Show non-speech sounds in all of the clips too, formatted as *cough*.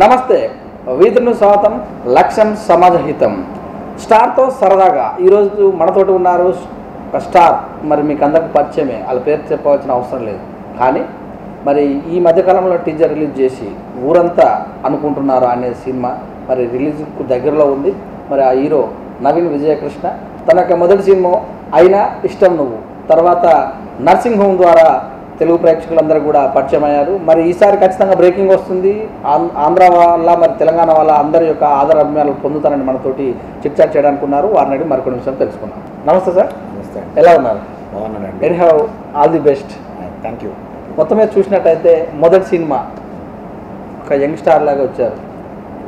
నమస్తే వీధును స్వాగతం లక్ష్యం సమాజహితం. స్టార్తో సరదాగా ఈరోజు మనతోటి ఉన్నారు ఒక స్టార్. మరి మీకు అందరికి పరిచయమే వాళ్ళ పేరు చెప్పవలసిన అవసరం లేదు. కానీ మరి ఈ మధ్యకాలంలో టీజర్ రిలీజ్ చేసి ఊరంతా అనుకుంటున్నారు అనే సినిమా మరి రిలీజ్కు దగ్గరలో ఉంది. మరి ఆ హీరో నవీన్ విజయకృష్ణ తన యొక్క మొదటి సినిమా అయినా ఇష్టం నువ్వు. తర్వాత నర్సింగ్ హోమ్ ద్వారా తెలుగు ప్రేక్షకులందరూ కూడా పరిచయం అయ్యారు మరి ఈసారి ఖచ్చితంగా బ్రేకింగ్ వస్తుంది. ఆంధ్ర వాళ్ళ మరి తెలంగాణ వాళ్ళ అందరి యొక్క ఆదర అభిమానులు పొందుతారని మనతోటి చిట్ చాట్ చేయడానికి ఉన్నారు వారిని అడిగి మరికొన్ని విషయాలు తెలుసుకున్నాం నమస్తే సార్. నమస్తే. ఎలా ఉన్నారు? బాగున్నానండి. Very have all the best. Thank you. మొత్తం మీద చూసినట్టయితే మొదటి సినిమా ఒక యంగ్ స్టార్ లాగా వచ్చారు.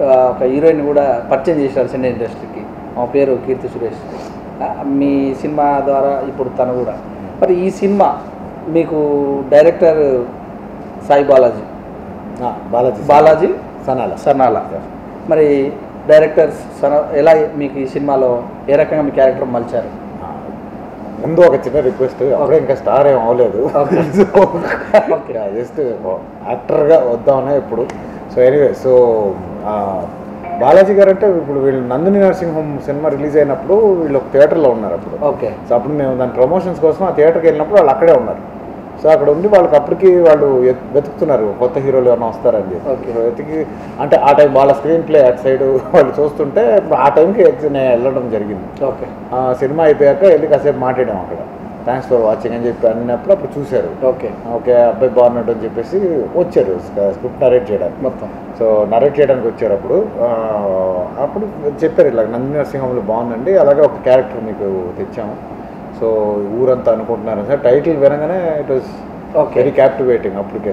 ఒక హీరోయిన్ కూడా పరిచయం చేశారు సినీ ఇండస్ట్రీకి. మా పేరు కీర్తి సురేష్. మీ సినిమా ద్వారా ఇప్పుడు తను కూడా. మరి ఈ సినిమా మీకు డైరెక్టర్ సాయి బాలాజీ. బాలాజీ బాలాజీ. సనాల. సర్నాల మరి డైరెక్టర్ సన ఎలా మీకు ఈ సినిమాలో ఏ రకంగా మీ క్యారెక్టర్ మలిచారు? ముందు ఒక చిన్న రిక్వెస్ట్ అప్పుడే ఇంకా స్టార్ ఏం అవ్వలేదు. జస్ట్ యాక్టర్గా వద్దామనే ఇప్పుడు సో ఎనీవే సో బాలాజీ గారు అంటే ఇప్పుడు వీళ్ళు Nandini nursing home cinema release అయినప్పుడు వీళ్ళు ఒక థియేటర్లో ఉన్నారు అప్పుడు. ఓకే. సో అప్పుడు మేము దాని ప్రమోషన్స్ కోసం ఆ థియేటర్కి వెళ్ళినప్పుడు వాళ్ళు అక్కడే ఉన్నారు. సో అక్కడ ఉండి వాళ్ళకి అప్పటికి వాళ్ళు వెతుకుతున్నారు కొత్త హీరోలు ఏమైనా వస్తారని చెప్పి. వెతికి అంటే ఆ టైం వాళ్ళ స్క్రీన్ ప్లే అటు సైడ్ *laughs* వాళ్ళు చూస్తుంటే ఆ టైంకి నేను వెళ్ళడం జరిగింది. ఓకే. సినిమా అయిపోయాక వెళ్ళి కాసేపు మాట్లాడాం అక్కడ. థ్యాంక్స్ ఫర్ వాచింగ్ అని చెప్పి అన్నప్పుడు అప్పుడు చూశారు. ఓకే. ఓకే అబ్బాయి బాగున్నట్టు అని చెప్పేసి వచ్చారు స్క్రిప్ట్ నరేట్ చేయడానికి. మొత్తం. సో నరేట్ చేయడానికి వచ్చారు అప్పుడు. అప్పుడు చెప్పారు ఇలా నంది నరసింహంలో బాగుందండి అలాగే ఒక క్యారెక్టర్ మీకు తెచ్చాము. సో ఊరంతా అనుకుంటున్నారు సార్ టైటిల్ వినగానే it was okay very captivating అప్పటికే.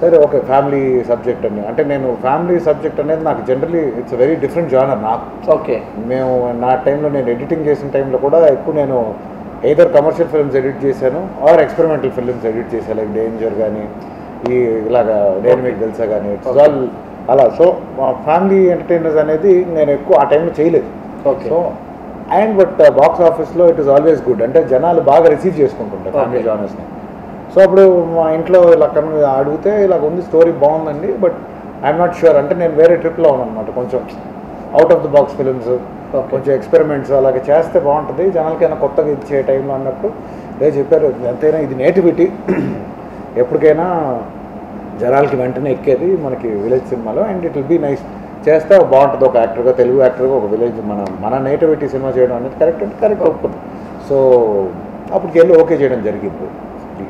సరే ఓకే ఫ్యామిలీ సబ్జెక్ట్ అని. అంటే నేను ఫ్యామిలీ సబ్జెక్ట్ అనేది నాకు generally it's very different genre నాకు. ఓకే మేము నా టైంలో నేను ఎడిటింగ్ చేసిన టైంలో కూడా ఎక్కువ నేను ఎయిదర్ కమర్షియల్ ఫిల్మ్స్ ఎడిట్ చేశాను ఆర్ ఎక్స్పెరిమెంటల్ ఫిల్మ్స్ ఎడిట్ చేశాను లైక్ డేంజర్ కానీ ఈ ఇలాగా నేను మీకు తెలుసా కానీ ఇట్స్ ఆల్ అలా. సో ఫ్యామిలీ ఎంటర్టైనర్స్ అనేది నేను ఎక్కువ ఆ టైంలో చేయలేదు. Okay so and but box ఆఫీస్లో ఇట్ ఇస్ ఆల్వేస్ గుడ్ అంటే జనాలు బాగా రిసీవ్ చేసుకుంటుంటారు ఫ్యామిలీ. జానర్స్ని సో అప్పుడు మా ఇంట్లో ఇలా కను అడిగితే ఇలా ఉంది స్టోరీ బాగుందండి బట్ ఐఎమ్ నాట్ షూర్ అంటే నేను వేరే ట్రిప్లో అనమాట కొంచెం out of the box films. కొంచెం ఎక్స్పెరిమెంట్స్ అలాగే చేస్తే బాగుంటుంది. జనాలకైనా కొత్తగా ఇచ్చే టైంలో అన్నప్పుడు ఏ చెప్పారు. ఎంతైనా ఇది నేటివిటీ ఎప్పటికైనా జనాలకి వెంటనే ఎక్కేది మనకి విలేజ్ సినిమాలో and it will be nice చేస్తే బాగుంటుంది. ఒక యాక్టర్గా తెలుగు యాక్టర్గా ఒక విలేజ్ మన మన నేటివిటీ సినిమా చేయడం అనేది కరెక్ట్ అంటే కరెక్ట్ ఒప్పుకుంది సో అప్పటికి వెళ్ళి ఓకే చేయడం జరిగింది.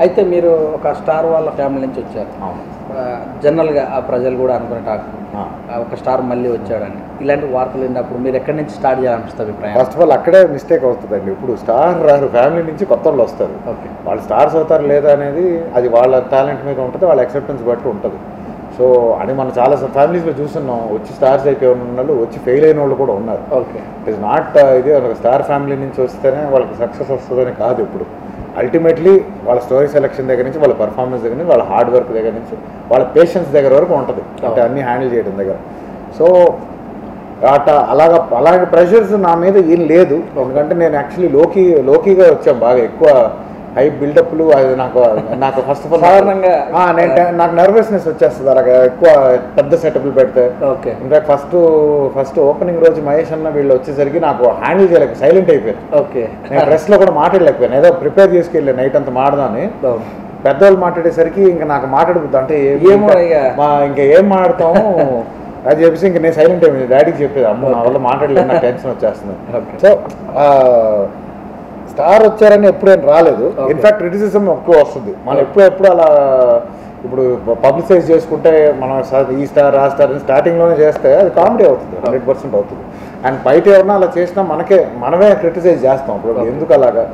అయితే మీరు ఒక స్టార్ వాళ్ళ ఫ్యామిలీ నుంచి వచ్చారు. జనరల్గా ఆ ప్రజలు కూడా అనుకునే టాక్ ఒక స్టార్ మళ్ళీ వచ్చాడని. ఇలాంటి వార్తలు విన్నప్పుడు మీరు ఎక్కడి నుంచి స్టార్ట్ చేయాలనిపిస్తుంది అభిప్రాయం? ఫస్ట్ ఆఫ్ ఆల్ అక్కడే మిస్టేక్ అవుతుందండి. ఇప్పుడు స్టార్ రారు ఫ్యామిలీ నుంచి కొత్త వాళ్ళు వస్తారు. ఓకే. వాళ్ళు స్టార్స్ అవుతారు లేదా అనేది అది వాళ్ళ టాలెంట్ మీద ఉంటుంది వాళ్ళ యాక్సెప్టెన్స్ బట్టి ఉంటుంది. సో అని మనం చాలా ఫ్యామిలీస్లో చూస్తున్నాం. వచ్చి స్టార్స్ అయిపోయి ఉన్న వాళ్ళు వచ్చి ఫెయిల్ అయిన వాళ్ళు కూడా ఉన్నారు. ఓకే. ఇట్ ఇస్ నాట్ ఇది స్టార్ ఫ్యామిలీ నుంచి వస్తేనే వాళ్ళకి సక్సెస్ వస్తుందని కాదు ఇప్పుడు. అల్టిమేట్లీ వాళ్ళ స్టోరీ సెలెక్షన్ దగ్గర నుంచి వాళ్ళ పర్ఫార్మెన్స్ దగ్గర నుంచి వాళ్ళ హార్డ్ వర్క్ దగ్గర నుంచి వాళ్ళ పేషెన్స్ దగ్గర వరకు ఉంటుంది. అంటే అన్ని హ్యాండిల్ చేయడం దగ్గర. సో అట అలాగా అలాంటి ప్రెషర్స్ నా మీద ఏం లేదు. ఎందుకంటే నేను యాక్చువల్లీ లోకి లోకీగా వచ్చాం బాగా ఎక్కువ. హై బిల్డప్లు అది నాకు నాకు ఫస్ట్ ఆఫ్ ఆల్ సాధారణంగా నేను నాకు నర్వస్నెస్ వచ్చేస్తుంది. అలాగా ఎక్కువ పెద్ద సెటప్లు పెడితే. Okay. In fact first first opening రోజు మహేష్ అన్న వీళ్ళు వచ్చేసరికి నాకు హ్యాండిల్ చేయలేక సైలెంట్ అయిపోయాను ఓకే. నేను డ్రెస్లో కూడా మాట్లాడలేకపోయాను. ఏదో ప్రిపేర్ చేసుకెళ్ళాను నైట్ అంతా మాడదామని. పెద్దవాళ్ళు మాట్లాడేసరికి ఇంకా నాకు మాట్లాడబుద్ది అంటే ఏమో ఇంకా- ఇక. మా ఇంకా ఏం మాట్లాడతాము? అది చెప్పేసి ఇంకా నేను సైలెంట్ అయిపోయింది డాడీకి చెప్పేది అమ్మ నా వల్ల మాట్లాడలేదు నాకు టెన్షన్ వచ్చేస్తుంది. ఓకే. సో స్టార్ వచ్చారని ఎప్పుడేం రాలేదు. ఇన్ఫాక్ట్ క్రిటిసిజం ఎక్కువ వస్తుంది. మనం ఎప్పుడు ఎప్పుడు అలా ఇప్పుడు పబ్లిసైజ్ చేసుకుంటే మనం ఈ స్టార్ ఆ స్టార్ స్టార్టింగ్లోనే చేస్తే అది కామెడీ అవుతుంది. హండ్రెడ్ పర్సెంట్ అవుతుంది. అండ్ బయట ఎవరన్నా అలా చేసినా మనకే మనమే క్రిటిసైజ్ చేస్తాం. ఇప్పుడు. ఎందుకు అలాగా?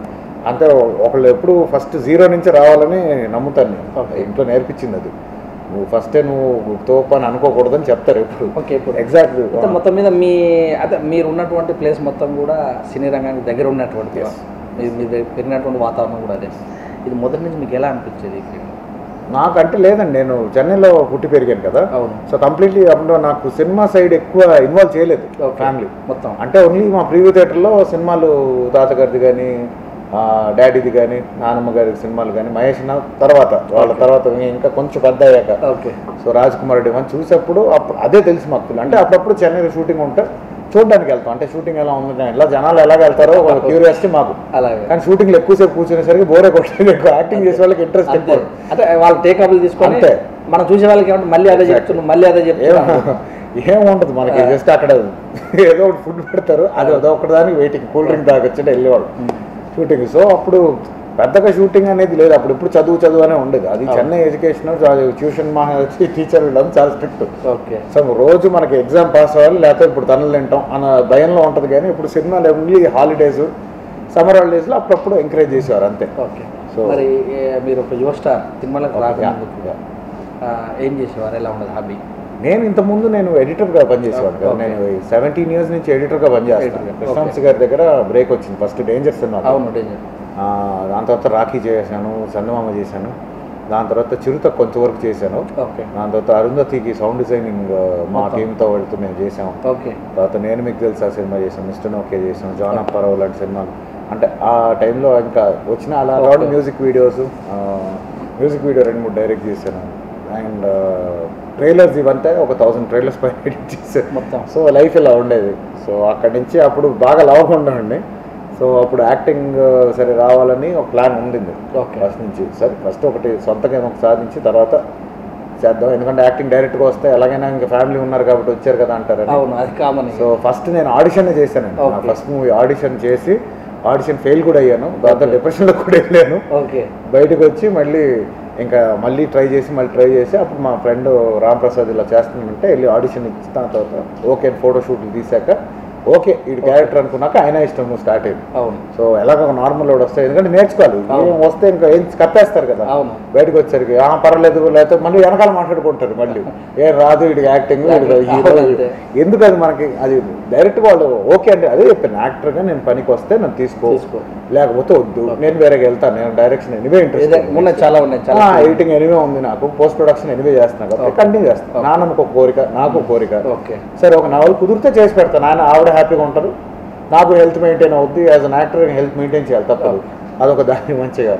అంటే ఒకళ్ళు ఎప్పుడు ఫస్ట్ జీరో నుంచి రావాలని నమ్ముతాను నేను. ఇంట్లో నేర్పించింది అది. నువ్వు ఫస్టే నువ్వు తోపు అని అనుకోకూడదని చెప్తారు ఎప్పుడు. ఓకే ఇప్పుడు. ఎగ్జాక్ట్ మొత్తం మొత్తం మీద మీ అదే మీరు ఉన్నటువంటి ప్లేస్ మొత్తం కూడా సినీ రంగానికి దగ్గర ఉన్నటువంటి Yes. మీరు పెరిగినటువంటి వాతావరణం కూడా అదే. ఇది మొదటి నుంచి మీకు ఎలా అనిపించేది? నాకంటే లేదండి నేను చెన్నైలో పుట్టి పెరిగాను కదా. సో కంప్లీట్లీ అప్పుడు నాకు సినిమా సైడ్ ఎక్కువ ఇన్వాల్వ్ చేయలేదు. ఫ్యామిలీ మొత్తం. అంటే ఓన్లీ మా ప్రీవ్యూ థియేటర్లో సినిమాలు తాతగారిది కానీ డాడీది కానీ నానమ్మ గారి సినిమాలు కానీ మహేష్ నా తర్వాత వాళ్ళ తర్వాత ఇంకా కొంచెం పెద్ద అయ్యాక. ఓకే. సో రాజ్ కుమార్ రెడ్డి అని చూసేప్పుడు అప్పుడు అదే తెలిసి మాకు. అంటే అప్పుడప్పుడు చెన్నైలో షూటింగ్ ఉంటే చూడడానికి వెళ్తాం. అంటే షూటింగ్ ఎలా ఉంది ఇలా జనాలు ఎలా వెళ్తారో ఒక క్యూరియాసిటీ మాకు. అలాగే. కానీ షూటింగ్లో ఎక్కువసేపు కూర్చునేసరికి బోరే కొట్టేది ఎక్కువ యాక్టింగ్ చేసే వాళ్ళకి ఇంట్రెస్ట్ ఎక్కువ. అంటే వాళ్ళు టేకబుల్ తీసుకొని. మనం చూసే వాళ్ళకి ఏమంటే మళ్ళీ అదే చెప్తున్నాం మళ్ళీ అదే చెప్తున్నాం. ఏం ఏముంటది మనకి జస్ట్ అక్కడ ఏదో ఒకటి ఫుడ్ పెడతారు. అది అదో ఒకటి దానికి వెయిటింగ్ కూల్ డ్రింక్ తాగొచ్చి వెళ్ళేవాడు షూటింగ్ సో అప్పుడు పెద్దగా షూటింగ్ అనేది లేదు. అప్పుడు ఇప్పుడు చదువు చదువు అనే ఉండేది. అది చెన్నై ఎడ్యుకేషన్ ట్యూషన్ మా *laughs* టీచర్ వీళ్ళంతా చాలా స్ట్రిక్ట్ ఓకే. సో రోజు మనకి ఎగ్జామ్ పాస్ అవ్వాలి లేకపోతే ఇప్పుడు తనలు తింటాం అన్న భయంలో ఉంటుంది కానీ ఇప్పుడు సినిమాలు ఓన్లీ హాలిడేస్ సమ్మర్ హాలిడేస్లో అప్పుడప్పుడు ఎంకరేజ్ చేసేవారు అంతే. ఓకే. So- మరి మీరు ఒక యువ స్టార్ సినిమాలకు ఏం చేసేవారు? ఎలా ఉండదు హాబీ నేను ఇంతకుముందు నేను ఎడిటర్గా పనిచేసేవాడు కదా. నేను సెవెంటీన్ ఇయర్స్ నుంచి ఎడిటర్గా పనిచేస్తాను. కృష్ణవంశీ గారి దగ్గర బ్రేక్ వచ్చింది. First danger cinema. అవును డేంజర్ దాని తర్వాత రాఖీ చేశాను చందమామ చేశాను. దాని తర్వాత చిరుత కొంతవరకు చేశాను. ఓకే. దాని తర్వాత అరుంధతికి సౌండ్ డిజైనింగ్ మా. టీంతో వెళ్తూ మేము చేసాం ఓకే. తర్వాత నేను మీకు తెలుసా సినిమా చేసాం మిస్టర్ నోకే చేసాం జాన్ అప్పారావు లాంటి సినిమాలు. అంటే ఆ టైంలో ఇంకా వచ్చిన అలా. కాబట్టి మ్యూజిక్ వీడియోస్ మ్యూజిక్ వీడియో రెండు మూడు డైరెక్ట్ చేశాను. అండ్ ట్రైలర్స్ ఇవంతా ఒక థౌసండ్ ట్రైలర్స్ పైన *laughs* ఎడిట్ చేశాను. మొత్తం. సో లైఫ్ ఇలా ఉండేది. సో అక్కడి నుంచి అప్పుడు బాగా లావకుండా ఉండే సో అప్పుడు యాక్టింగ్ సరే రావాలని ఒక ప్లాన్ ఉండింది. ఫస్ట్ నుంచి. సరే ఫస్ట్ ఒకటి సొంతంగా ఏమో ఒకటి సాధించి తర్వాత చేద్దాం. ఎందుకంటే యాక్టింగ్ డైరెక్ట్గా వస్తే ఎలాగైనా ఇంకా ఫ్యామిలీ ఉన్నారు కాబట్టి వచ్చారు కదా కామన్ సో ఫస్ట్ నేను ఆడిషన్ చేశానండి. నా Okay. ఫస్ట్ మూవీ ఆడిషన్ చేసి ఆడిషన్ ఫెయిల్ కూడా అయ్యాను. దాంతో డిప్రెషన్లో కూడా వెళ్ళాను. ఓకే. బయటకు వచ్చి మళ్ళీ ఇంకా మళ్ళీ ట్రై చేసి మళ్ళీ ట్రై చేసి అప్పుడు మా ఫ్రెండ్ రామ్ ప్రసాద్ ఇలా చేస్తున్నానంటే వెళ్ళి ఆడిషన్ ఇచ్చిన తర్వాత ఓకే ఫోటో షూట్లు తీసాక ఓకే ఈ క్యారెక్టర్ అనుకున్నాక ఆయన ఇష్టం స్టార్ట్ అయింది. అవును. సో ఎలాగ ఒక నార్మల్ లోడ్ వస్తాయి. ఎందుకంటే నేర్చుకోవాలి. ఏం వస్తే ఇంకా ఏం కప్పేస్తారు కదా. బయటకు వచ్చరికి ఆ పర్వాలేదు లేకపోతే మళ్ళీ వెనకాల మాట్లాడుకుంటారు మళ్ళీ. *laughs* ఏ రాదు వీడికి యాక్టింగ్. ఎందుకు అది మనకి అది డైరెక్ట్ వాళ్ళు ఓకే అంటే అదే చెప్పాను యాక్టర్గా నేను పనికి వస్తే నన్ను తీసుకో. లేకపోతే వద్దు నేను వేరేగా వెళ్తాను నేను డైరెక్షన్ ఎనివే ఇంట్రెస్ట్ ఉన్నాయి చాలా ఉన్నాయి చాలా ఎడిటింగ్ ఎనివే ఉంది నాకు పోస్ట్ ప్రొడక్షన్ ఎనివే చేస్తున్నాను కాబట్టి Okay. కంటిన్యూ చేస్తాను. నాన్నమ్మకు ఒక కోరిక నాకు ఒక కోరిక. ఓకే. సరే ఒక నవల్ కుదిరితే చేసి పెడతాను ఆయన ఆవిడ హ్యాపీగా ఉంటారు. నాకు హెల్త్ మెయింటైన్ అవుద్ది as an actor health maintain చేయాలి తప్పదు. అదొక దాన్ని మంచిగా.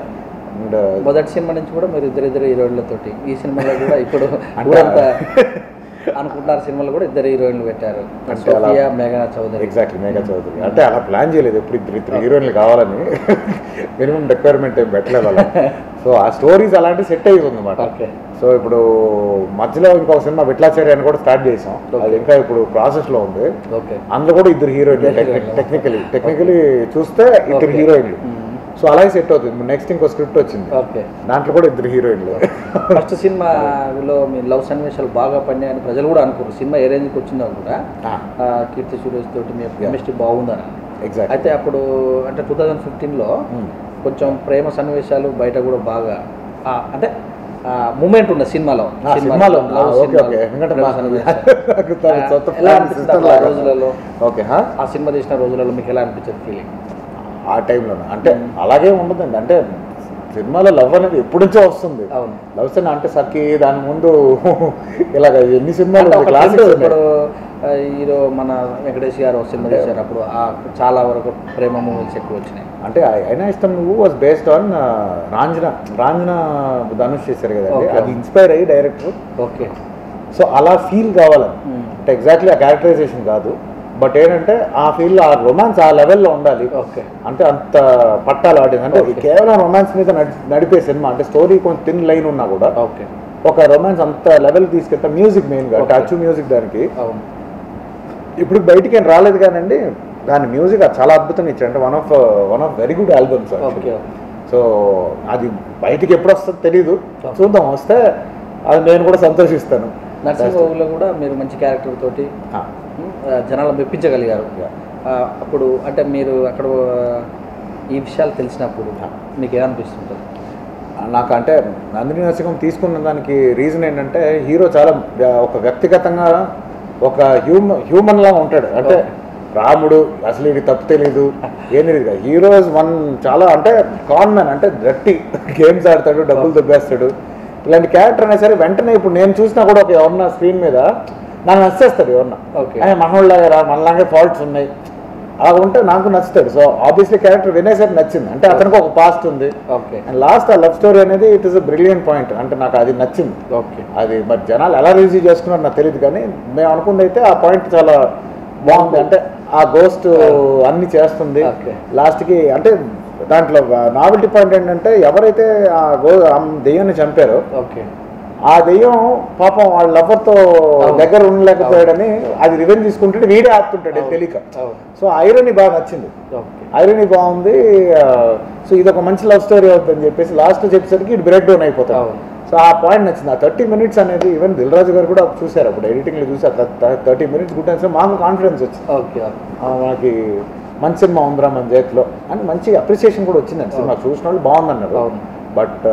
అండ్ మొదటి సినిమా నుంచి కూడా మీరు ఇద్దరు ఇద్దరు హీరోయిన్లతోటి ఈ సినిమాలో కూడా ఇప్పుడు *laughs* అనుకుంటున్నారు సినిమాలో కూడా ఇద్దరు హీరోయిన్లు పెట్టారు. మేఘనా చౌదరి. ఎగ్జాక్ట్లీ మేఘా చౌదరి. అంటే అలా ప్లాన్ చేయలేదు. ఎప్పుడు ఇద్దరు ఇద్దరు హీరోయిన్లు కావాలని *laughs* మినిమం రిక్వైర్మెంట్ ఏం పెట్టలేదు అలా. సో ఆ స్టోరీస్ అలాంటి సెట్ అయ్యింది అనమాట సో ఇప్పుడు మధ్యలో ఇంకొక సినిమా విట్లాచార్య అని కూడా స్టార్ట్ చేసాం. అది ఇంకా ఇప్పుడు ప్రాసెస్లో ఉంది. ఓకే అందులో కూడా ఇద్దరు హీరోయిన్లు. టెక్నికలీ టెక్నికలీ చూస్తే ఇద్దరు. హీరోయిన్లు. సో అలాగే సెట్ అవుతుంది. నెక్స్ట్ ఇంకో స్క్రిప్ట్ వచ్చింది. ఓకే. దాంట్లో కూడా ఇద్దరు హీరోయిన్లు. ఫస్ట్ సినిమాలో మీ లవ్ సన్నివేశాలు బాగా పడినాయని ప్రజలు కూడా అనుకోరు. సినిమా ఏ రేంజ్కి వచ్చినా కూడా కీర్తి సురేష్ తోటి మీ కెమిస్ట్రీ బాగుందని ఎగ్జాక్ట్ అయితే అప్పుడు అంటే టూ థౌజండ్ ఫిఫ్టీన్లో కొంచెం ప్రేమ సన్నివేశాలు బయట కూడా బాగా అంటే మూమెంట్ ఉన్న సినిమాలో. సినిమాలో ఎలా అప్పుడు ఆ. రోజులలో? ఓకే? ఆ సినిమా తీసిన రోజులలో మీకు ఎలా అనిపించింది ఫీలింగ్ ఆ టైంలో అంటే అలాగే ఉండదండి. అంటే సినిమాలో లవ్ అనేది ఎప్పటి నుంచో వస్తుంది. అవును. లవ్ సినిమా అంటే సఖి దాని ముందు ఇలాగ ఎన్ని సినిమాలు ఇప్పుడు హీరో మన వెంకటేష్ గారు సినిమా చేశారు అప్పుడు. చాలా వరకు ప్రేమ మూవీస్ ఎక్కువ వచ్చినాయి. అంటే అయినా ఇష్టం నువ్వు was based on Raanjhanaa Raanjhanaa Dhanush చేశారు కదండి. అది ఇన్స్పైర్ అయ్యి డైరెక్టర్ ఓకే. సో అలా ఫీల్ కావాలని అంటే ఎగ్జాక్ట్లీ ఆ క్యారెక్టరైజేషన్ కాదు. బట్ ఏంటంటే ఆ ఫీల్ ఆ రొమాన్స్ ఆ లెవెల్లో ఉండాలి. ఓకే. అంటే అంత పట్టాలు ఆడింది. అంటే. కేవలం రొమాన్స్ మీద నడి- నడిపే సినిమా అంటే స్టోరీ కొంచెం తిన్ లైన్ ఉన్నా కూడా ఓకే. ఒక రొమాన్స్ అంత లెవెల్ తీసుకెళ్తా మ్యూజిక్ మెయిన్గా. టచ్ మ్యూజిక్ దానికి. ఇప్పుడు బయటికి ఏం రాలేదు కానండి దాని మ్యూజిక్ చాలా అద్భుతంగా ఇచ్చారు అంటే one of one of very good albums okay so అది బయటికి ఎప్పుడు వస్తుందో తెలీదు. చూద్దాం. వస్తే అది నేను కూడా సంతోషిస్తాను. నర్సింగ్లో కూడా మీరు మంచి క్యారెక్టర్ తోటి జనాలు మెప్పించగలిగారు. అప్పుడు అంటే మీరు అక్కడ ఈ విషయాలు తెలిసినప్పుడు. మీకు ఏమనిపిస్తుంటుంది నాకు అంటే నందిని నరసింహం తీసుకున్న దానికి రీజన్ ఏంటంటే హీరో చాలా ఒక వ్యక్తిగతంగా ఒక హ్యూమన్ హ్యూమన్ లాగా ఉంటాడు. అంటే రాముడు అసలు ఇది తప్పు తెలీదు ఏం తెలియదు హీరో వన్ చాలా అంటే కాన్ మ్యాన్ అంటే గట్టి గేమ్స్ ఆడతాడు డబ్బులు దొబ్బేస్తాడు. ఇలాంటి క్యారెక్టర్ అయినా సరే వెంటనే ఇప్పుడు నేను చూసినా కూడా ఒక ఎవరన్నా స్క్రీన్ మీద నన్ను నచ్చేస్తాడు ఎవరన్నా Okay. "ఏ, మనోళ్ళలాగా రా మనలాగే ఫాల్ట్స్ ఉన్నాయి. అలా ఉంటే నాకు నచ్చుతాడు. సో ఆబ్వియస్లీ క్యారెక్టర్ వినేసరికి నచ్చింది. అంటే అతనికి ఒక పాస్ట్ ఉంది. ఓకే అండ్ లాస్ట్ ఆ లవ్ స్టోరీ అనేది it is a brilliant point అంటే నాకు అది నచ్చింది. ఓకే అది మరి జనాలు ఎలా రిసీవ్ చేసుకున్నారో నాకు తెలియదు కానీ మేము అనుకుంది అయితే ఆ పాయింట్ చాలా బాగుంది. అంటే ఆ గోస్ట్ అన్ని చేస్తుంది. లాస్ట్కి అంటే దాంట్లో నావెల్టీ పాయింట్ ఏంటంటే ఎవరైతే ఆ గో దెయ్యాన్ని చంపారో ఓకే ఆ దెయ్యం పాపం వాళ్ళ లవ్వర్తో. దగ్గర ఉండలేకపోయాడని అది రివెంజ్ తీసుకుంటుంటే వీడే ఆపుతుంటాడు. తెలియక. సో ఐరనీ బాగా నచ్చింది. ఐరనీ బాగుంది సో ఇది ఒక మంచి లవ్ స్టోరీ అవుతుందని చెప్పేసి లాస్ట్ చెప్పేసరికి ఇటు బ్రేక్ డౌన్ అయిపోతాడు. సో ఆ పాయింట్ నచ్చింది. ఆ థర్టీ మినిట్స్ అనేది ఈవెన్ దిల్ రాజు గారు కూడా చూశారు అప్పుడు ఎడిటింగ్లో చూసి థర్టీ మినిట్స్ గుడ్ అని మాకు కాన్ఫిడెన్స్ వచ్చింది. మనకి మంచి సినిమా ఉందిరా మన చేతిలో అని మంచి అప్రిసియేషన్ కూడా వచ్చిందండి సినిమా చూసిన వాళ్ళు బాగుందన్నారు. బట్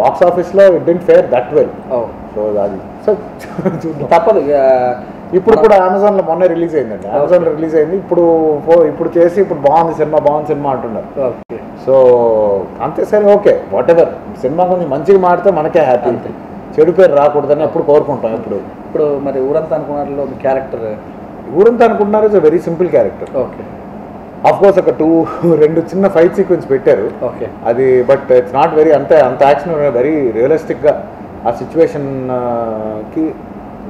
బాక్స్ ఆఫీస్లో it didn't fare that well so అది సో *laughs* తప్పదు ఇప్పుడు కూడా అమెజాన్లో మొన్న రిలీజ్ అయిందండి. అమెజాన్ రిలీజ్ అయింది. ఇప్పుడు ఇప్పుడు చేసి ఇప్పుడు బాగుంది సినిమా బాగుంది సినిమా అంటున్నారు. ఓకే. సో అంతే సరే ఓకే. వాట్ ఎవర్ సినిమా కొంచెం మంచిగా మాడితే మనకే హ్యాపీ. చెడు పేరు రాకూడదని ఎప్పుడు కోరుకుంటాం ఎప్పుడు. ఇప్పుడు మరి ఊరంతా అనుకున్నట్లో మీ క్యారెక్టర్ ఊరంతా అనుకుంటున్నారు it's very simple character okay. Of course ఒక టూ రెండు చిన్న ఫైట్ సీక్వెన్స్ పెట్టారు. ఓకే అది బట్ ఇట్స్ నాట్ వెరీ అంత అంత యాక్షన్ వెరీ రియలిస్టిక్గా ఆ సిచ్యువేషన్కి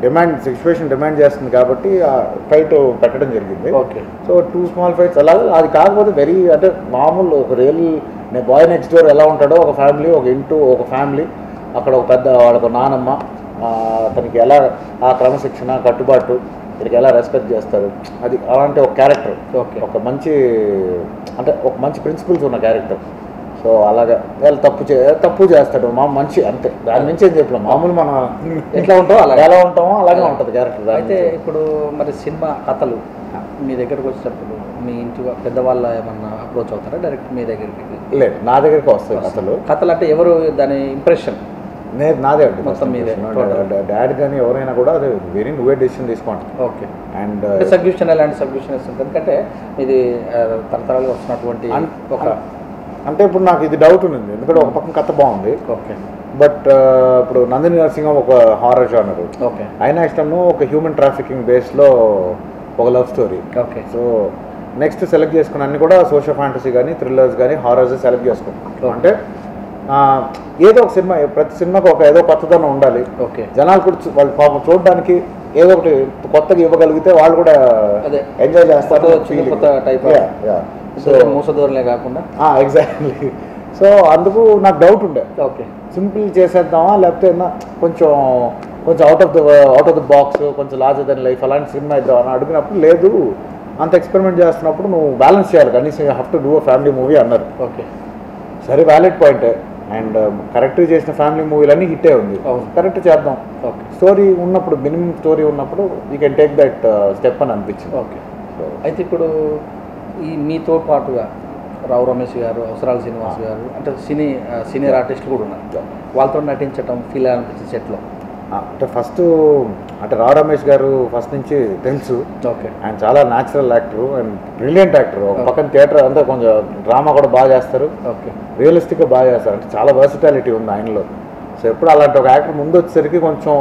డిమాండ్ సిచ్యువేషన్ డిమాండ్ చేస్తుంది కాబట్టి ఆ ఫైట్ పెట్టడం జరిగింది. Okay so two small fights అలాగే అది కాకపోతే వెరీ అంటే మామూలు ఒక రియల్ బాయ్ నెక్స్ట్ డోర్ ఎలా ఉంటాడో ఒక ఫ్యామిలీ ఒక ఇంటూ ఒక ఫ్యామిలీ అక్కడ ఒక పెద్ద వాళ్ళకు నానమ్మ అతనికి ఎలా ఆ క్రమశిక్షణ కట్టుబాటు వీరికి ఎలా రెస్పెక్ట్ చేస్తారు అది అలాంటి ఒక క్యారెక్టర్ ఓకే ఒక మంచి అంటే ఒక మంచి ప్రిన్సిపల్స్ ఉన్న క్యారెక్టర్ సో అలాగా. వాళ్ళు తప్పు చే తప్పు చేస్తాడు. మా మంచి అంతే. దాని నుంచి ఏం చెప్పలేం. మామూలు మన *laughs* ఎట్లా ఉంటావో అలాగే. ఎలా ఉంటామో అలాగే ఉంటుంది క్యారెక్టర్ అయితే ఇప్పుడు మరి సినిమా కథలు మీ దగ్గరకు వచ్చేటప్పుడు మీ ఇంటి పెద్దవాళ్ళ ఏమన్నా అప్రోచ్ అవుతారా? డైరెక్ట్ మీ దగ్గరికి? లేదు నా దగ్గరికి వస్తాయి కథలు. కథలు అంటే ఎవరు దాని ఇంప్రెషన్ నేను నాదే అండి మొత్తం మీదే. డాడీ కానీ ఎవరైనా కూడా అదే వెరీ నువ్వే డెసిషన్ తీసుకోండి. ఓకే. అండ్ అంటే సబ్స్క్రిప్షన్ ఎలాంటి సబ్స్క్రిప్షన్ ఇస్తుంది ఎందుకంటే ఇది తరతరాలుగా వస్తున్నటువంటి ఒక అంటే ఇప్పుడు నాకు ఇది డౌట్ ఉంది ఎందుకంటే ఒక పక్కన కథ బాగుంది. ఓకే. బట్ ఇప్పుడు నందిని నరసింహం ఒక హారర్ జానర్ ఓకే. అయినా ఇష్టము ఒక హ్యూమన్ ట్రాఫికింగ్ బేస్లో ఒక love story okay. So next select చేసుకున్న అన్ని కూడా సోషల్ ఫ్యాంటసీ కానీ థ్రిల్లర్స్ కానీ హారర్స్ సెలెక్ట్ చేసుకుంటాం అంటే ఏదో ఒక సినిమా ప్రతి సినిమాకి ఒక ఏదో కొత్తదనం ఉండాలి. ఓకే. జనాలు కూడా వాళ్ళు పాపం చూడడానికి ఏదో ఒకటి కొత్తగా ఇవ్వగలిగితే వాళ్ళు కూడా. ఎంజాయ్ చేస్తారు కొత్త- సో మూసదూరలే కాకుండా. ఎగ్జాక్ట్లీ సో అందుకు నాకు డౌట్ ఉండే. ఓకే. సింపుల్ చేసేద్దామా లేకపోతే కొంచెం కొంచెం out of the out of the box కొంచెం లార్జర్ దెన్ లైఫ్ అలాంటి సినిమా ఇద్దాం అని అడిగినప్పుడు లేదు. అంత ఎక్స్పెరిమెంట్ చేస్తున్నప్పుడు నువ్వు బ్యాలెన్స్ చేయాలి. కనీసం you have to do a family movie అన్నారు. ఓకే. సరే వ్యాలిడ్ పాయింట్ అండ్ కరెక్ట్ చేసిన ఫ్యామిలీ మూవీలన్నీ హిట్టే ఉంది. కరెక్ట్ చేద్దాం. ఓకే. స్టోరీ ఉన్నప్పుడు మినిమం స్టోరీ ఉన్నప్పుడు you can take that step అని అనిపించింది. ఓకే. So, అయితే ఇప్పుడు ఈ మీతో పాటుగా రావు రమేష్ గారు అవసరాల శ్రీనివాస్ గారు అంటే సినీ ఆ, సీనియర్ ఆర్టిస్ట్ కూడా ఉన్నారు. వాళ్ళతో నటించడం ఫీల్ అనిపించింది సెట్లో. అంటే ఫస్ట్ అంటే రా రమేష్ గారు ఫస్ట్ నుంచి తెలుసు. ఓకే ఆయన చాలా natural actor and brilliant actor ఒక పక్కన థియేటర్ అంతా కొంచెం డ్రామా కూడా బాగా చేస్తారు. ఓకే రియలిస్టిక్గా బాగా చేస్తారు. అంటే చాలా వర్సిటాలిటీ ఉంది ఆయనలో. సో ఎప్పుడు అలాంటి ఒక యాక్టర్ ముందు వచ్చేసరికి కొంచెం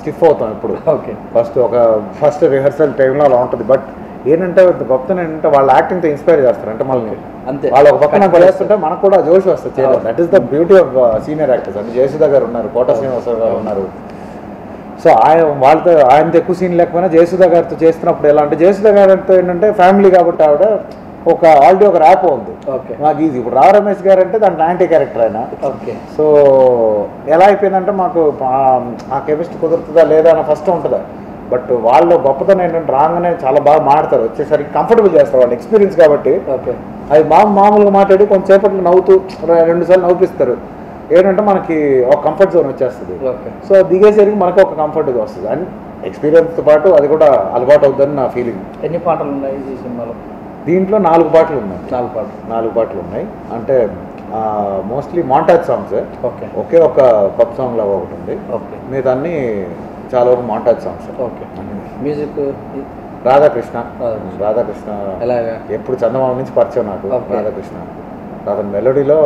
స్టిఫ్ అవుతాం ఇప్పుడు ఓకే ఫస్ట్ ఒక ఫస్ట్ రిహర్సల్ టైంలో అలా ఉంటుంది. బట్ ఏంటంటే గొప్పతనం ఏంటంటే వాళ్ళ యాక్టింగ్తో ఇన్స్పైర్ చేస్తారు అంటే మనల్ని. అంతే. వాళ్ళు ఒక పక్కన చేస్తుంటే మనకు కూడా జోష్ వస్తుంది. That is the beauty of senior actors అంటే జయసుధ గారు ఉన్నారు కోట శ్రీనివాసరావు గారు ఉన్నారు. సో ఆయన వాళ్ళతో ఆయనతో ఎక్కువ సీన్ లేకపోయినా జయసుధ గారితో చేస్తున్నప్పుడు ఎలా అంటే జయసుధ గారితో ఏంటంటే ఫ్యామిలీ కాబట్టి ఆవిడ ఒక ఆల్రెడీ ఒక ర్యాప్ ఉంది. ఓకే మాకు ఈజీ ఇప్పుడు రా రమేష్ గారు అంటే దాంట్లో యాంటీ క్యారెక్టర్ ఆయన. ఓకే సో ఎలా అయిపోయిందంటే మాకు ఆ- కెమిస్ట్రీ కుదురుతుందా లేదా అని ఫస్ట్ ఉంటుందా. బట్ వాళ్ళు గొప్పతనం ఏంటంటే రాగానే చాలా బాగా మాడతారు. వచ్చేసరికి కంఫర్టబుల్ చేస్తారు వాళ్ళు ఎక్స్పీరియన్స్ కాబట్టి ఓకే అది మా మామూలుగా మాట్లాడి కొంచెంసేపట్లో నవ్వుతూ రెండు సార్లు నవ్విస్తారు ఏంటంటే మనకి ఒక కంఫర్ట్ జోన్ వచ్చేస్తుంది. ఓకే. సో దిగేసరికి మనకు ఒక కంఫర్ట్ వస్తుంది. అండ్ ఎక్స్పీరియన్స్తో పాటు అది కూడా అలవాటు అవుతుందని నా ఫీలింగ్ ఎన్ని పాటలు ఉన్నాయి ఈ సినిమాలో? దీంట్లో నాలుగు పాటలు ఉన్నాయి. నాలుగు పాటలు. నాలుగు పాటలు ఉన్నాయి. అంటే మోస్ట్లీ మాంటాజ్ సాంగ్స్ ఓకే. ఒకే ఒక పప్ సాంగ్ లాగా ఒకటి ఉంది. ఓకే. మిగతాన్ని చాలా వరకు montage songs okay. Music Radhakrishna. Radhakrishna. ఎలాగా? ఎప్పుడు చందమామ నుంచి పరిచయం నాకు. రాధాకృష్ణ. అతని మెలోడీలో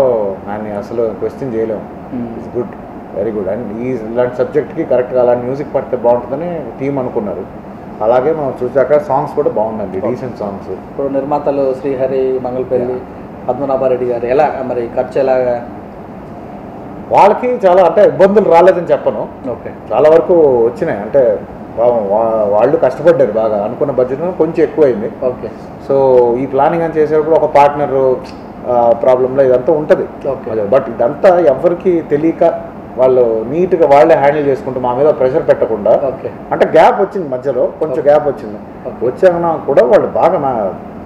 ఆయన్ని అసలు క్వశ్చన్ చేయలేము. It's good very good and ఈ ఇలాంటి సబ్జెక్ట్కి కరెక్ట్గా అలాంటి మ్యూజిక్ పడితే బాగుంటుందని టీం అనుకున్నారు. అలాగే మనం చూసాక సాంగ్స్ కూడా బాగుందండి డీసెంట్ సాంగ్స్ ఇప్పుడు నిర్మాతలు శ్రీహరి మంగళపల్లి పద్మనాభారెడ్డి గారు ఎలా మరి ఖర్చు ఎలాగా వాళ్ళకి చాలా అంటే ఇబ్బందులు రాలేదని చెప్పను. ఓకే. చాలా వరకు వచ్చినాయి. అంటే వాళ్ళు కష్టపడ్డారు బాగా అనుకున్న బడ్జెట్ కొంచెం ఎక్కువైంది. ఓకే. సో ఈ ప్లానింగ్ అని చేసేటప్పుడు ఒక పార్ట్నర్ ప్రాబ్లంలో ఇదంతా ఉంటుంది. ఓకే. బట్ ఇదంతా ఎవరికి తెలియక వాళ్ళు నీట్గా వాళ్ళే హ్యాండిల్ చేసుకుంటూ మా మీద ప్రెషర్ పెట్టకుండా అంటే గ్యాప్ వచ్చింది మధ్యలో కొంచెం గ్యాప్ వచ్చింది. వచ్చాక కూడా వాళ్ళు బాగా నా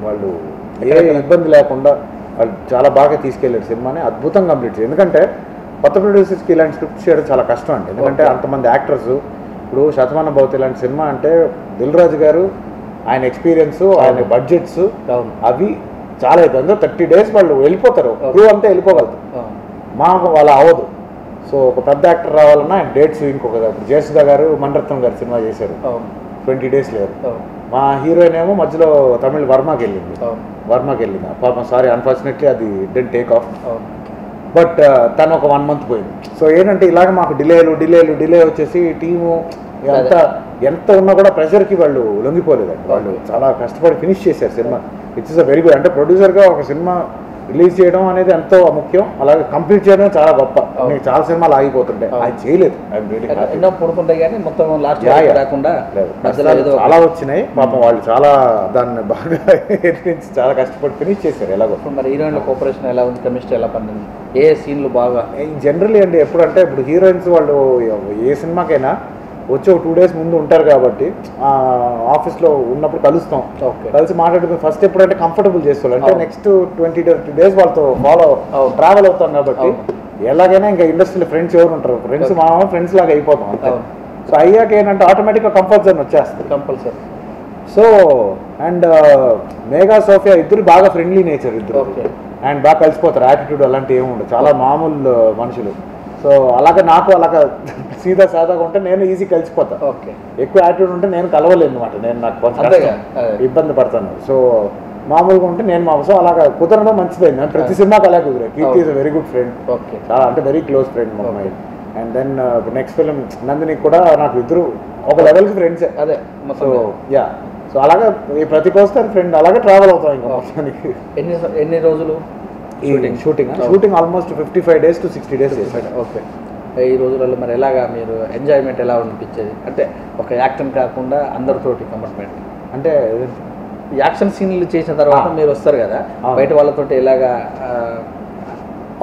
వాళ్ళు ఏ ఇబ్బంది లేకుండా వాళ్ళు చాలా బాగా తీసుకెళ్ళారు సినిమాని. అద్భుతంగా కంప్లీట్ చేయాలి ఎందుకంటే కొత్త ప్రొడ్యూసర్స్కి ఇలాంటి స్క్రిప్ట్ చేయడం చాలా కష్టం అండి. ఎందుకంటే. అంతమంది యాక్టర్స్ ఇప్పుడు శతమాన భవతి ఇలాంటి సినిమా అంటే దిల్ రాజు గారు ఆయన ఎక్స్పీరియన్స్ ఆయన బడ్జెట్స్ అవి చాలా అవుతుంది అందులో థర్టీ డేస్ వాళ్ళు వెళ్ళిపోతారు. క్రూ అంతా వెళ్ళిపోగలుగుతారు. మాకు వాళ్ళ అవ్వదు. సో ఒక పెద్ద యాక్టర్ రావాలన్నా డేట్స్ ఇంకొక ఇప్పుడు జయసుధ గారు మణరత్నం గారు సినిమా చేశారు. ట్వంటీ డేస్ లేరు అవును. మా హీరోయిన్ ఏమో మధ్యలో తమిళ్ వర్మకి వెళ్ళింది. వర్మకి వెళ్ళింది. పాపం సారీ అన్ఫార్చునేట్లీ అది డెంట్ టేక్ ఆఫ్ బట్ తను ఒక వన్ మంత్ పోయింది. సో ఏంటంటే ఇలాగ మాకు డిలేలు డిలేలు డిలే వచ్చేసి టీము ఎంత ఎంత ఉన్నా కూడా ప్రెషర్కి వాళ్ళు లొంగిపోలేదండి. వాళ్ళు చాలా కష్టపడి ఫినిష్ చేశారు cinema. It's is a very good అంటే ప్రొడ్యూసర్గా ఒక సినిమా రిలీజ్ చేయడం అనేది ఎంతో ముఖ్యం. అలాగే కంప్లీట్ చేయడం చాలా గొప్ప. నేను చాలా సినిమాలు ఆగిపోతుంటాయి. ఆయన చేయలేదు. ఎన్నో పుడుతుంటాయి కానీ మొత్తం లాస్ట్. రాకుండా చాలా వచ్చినాయి. పాపం వాళ్ళు చాలా దాన్ని బాగా *laughs* ఎదిరించి చాలా కష్టపడి ఫినిష్ చేశారు ఎలాగో. మరి హీరోయిన్ల కోఆపరేషన్ ఎలా ఉంది? కెమిస్ట్రీ ఎలా పండింది ఏ సీన్లు బాగా? జనరల్లీ అండి ఎప్పుడంటే ఇప్పుడు హీరోయిన్స్ వాళ్ళు ఏ సినిమాకైనా వచ్చి ఒక టూ డేస్ ముందు ఉంటారు కాబట్టి ఆఫీస్లో ఉన్నప్పుడు కలుస్తాం. ఓకే. కలిసి మాట్లాడుకుని ఫస్ట్ ఎప్పుడంటే కంఫర్టబుల్ చేసుకోవాలి అంటే. నెక్స్ట్ ట్వంటీ ట్వంటీ డేస్ వాళ్ళతో ఫాలో. ట్రావెల్ అవుతాం కాబట్టి. ఎలాగైనా ఇంకా ఇండస్ట్రీలో ఫ్రెండ్స్ ఎవరు ఉంటారు? ఫ్రెండ్స్ మా ఫ్రెండ్స్ లాగా అయిపోతాం అంతే. సో అయ్యాక ఏంటంటే ఆటోమేటిక్గా కంఫర్ట్ జోన్ వచ్చేస్తుంది. Compulsory so and Megha Sophia ఇద్దరు బాగా ఫ్రెండ్లీ నేచర్ ఇద్దరు. అండ్ బాగా కలిసిపోతారు. యాటిట్యూడ్ అలాంటివి ఏమి ఉండదు చాలా మామూలు మనుషులు. సో అలాగే నాకు అలాగా సీదా సాదాగా ఉంటే నేను ఈజీ కలిసిపోతా. ఓకే. ఎక్కువ యాటిట్యూడ్ ఉంటే నేను కలవలేను అనమాట నేను నాకు కొంచెం. ఇబ్బంది పడతాను. సో మామూలుగా ఉంటే నేను మా సో అలాగా కుదరడం మంచిదైంది. నేను ప్రతి సినిమాకి అలాగే కుదిరా Keerthi is very good friend okay. చాలా అంటే వెరీ క్లోజ్ ఫ్రెండ్ మా అమ్మాయి and then next film Nandini కూడా నాకు ఇద్దరు ఒక లెవెల్కి ఫ్రెండ్సే అదే. సో యా సో అలాగే ఈ ప్రతి కోస్తారు ఫ్రెండ్ అలాగే ట్రావెల్ అవుతాం ఇంకా. మొత్తానికి. ఎన్ని ఎన్ని రోజులు? Shooting shooting. Shooting almost fifty five days to sixty days okay ఈ రోజులలో మరి ఎలాగా మీరు ఎంజాయ్మెంట్ ఎలా అనిపించేది అంటే ఒక యాక్షన్ కాకుండా అందరితోటి కంఫర్ట్మెంట్ అంటే యాక్షన్ సీన్లు చేసిన తర్వాత. మీరు వస్తారు కదా. బయట వాళ్ళతోటి ఎలాగా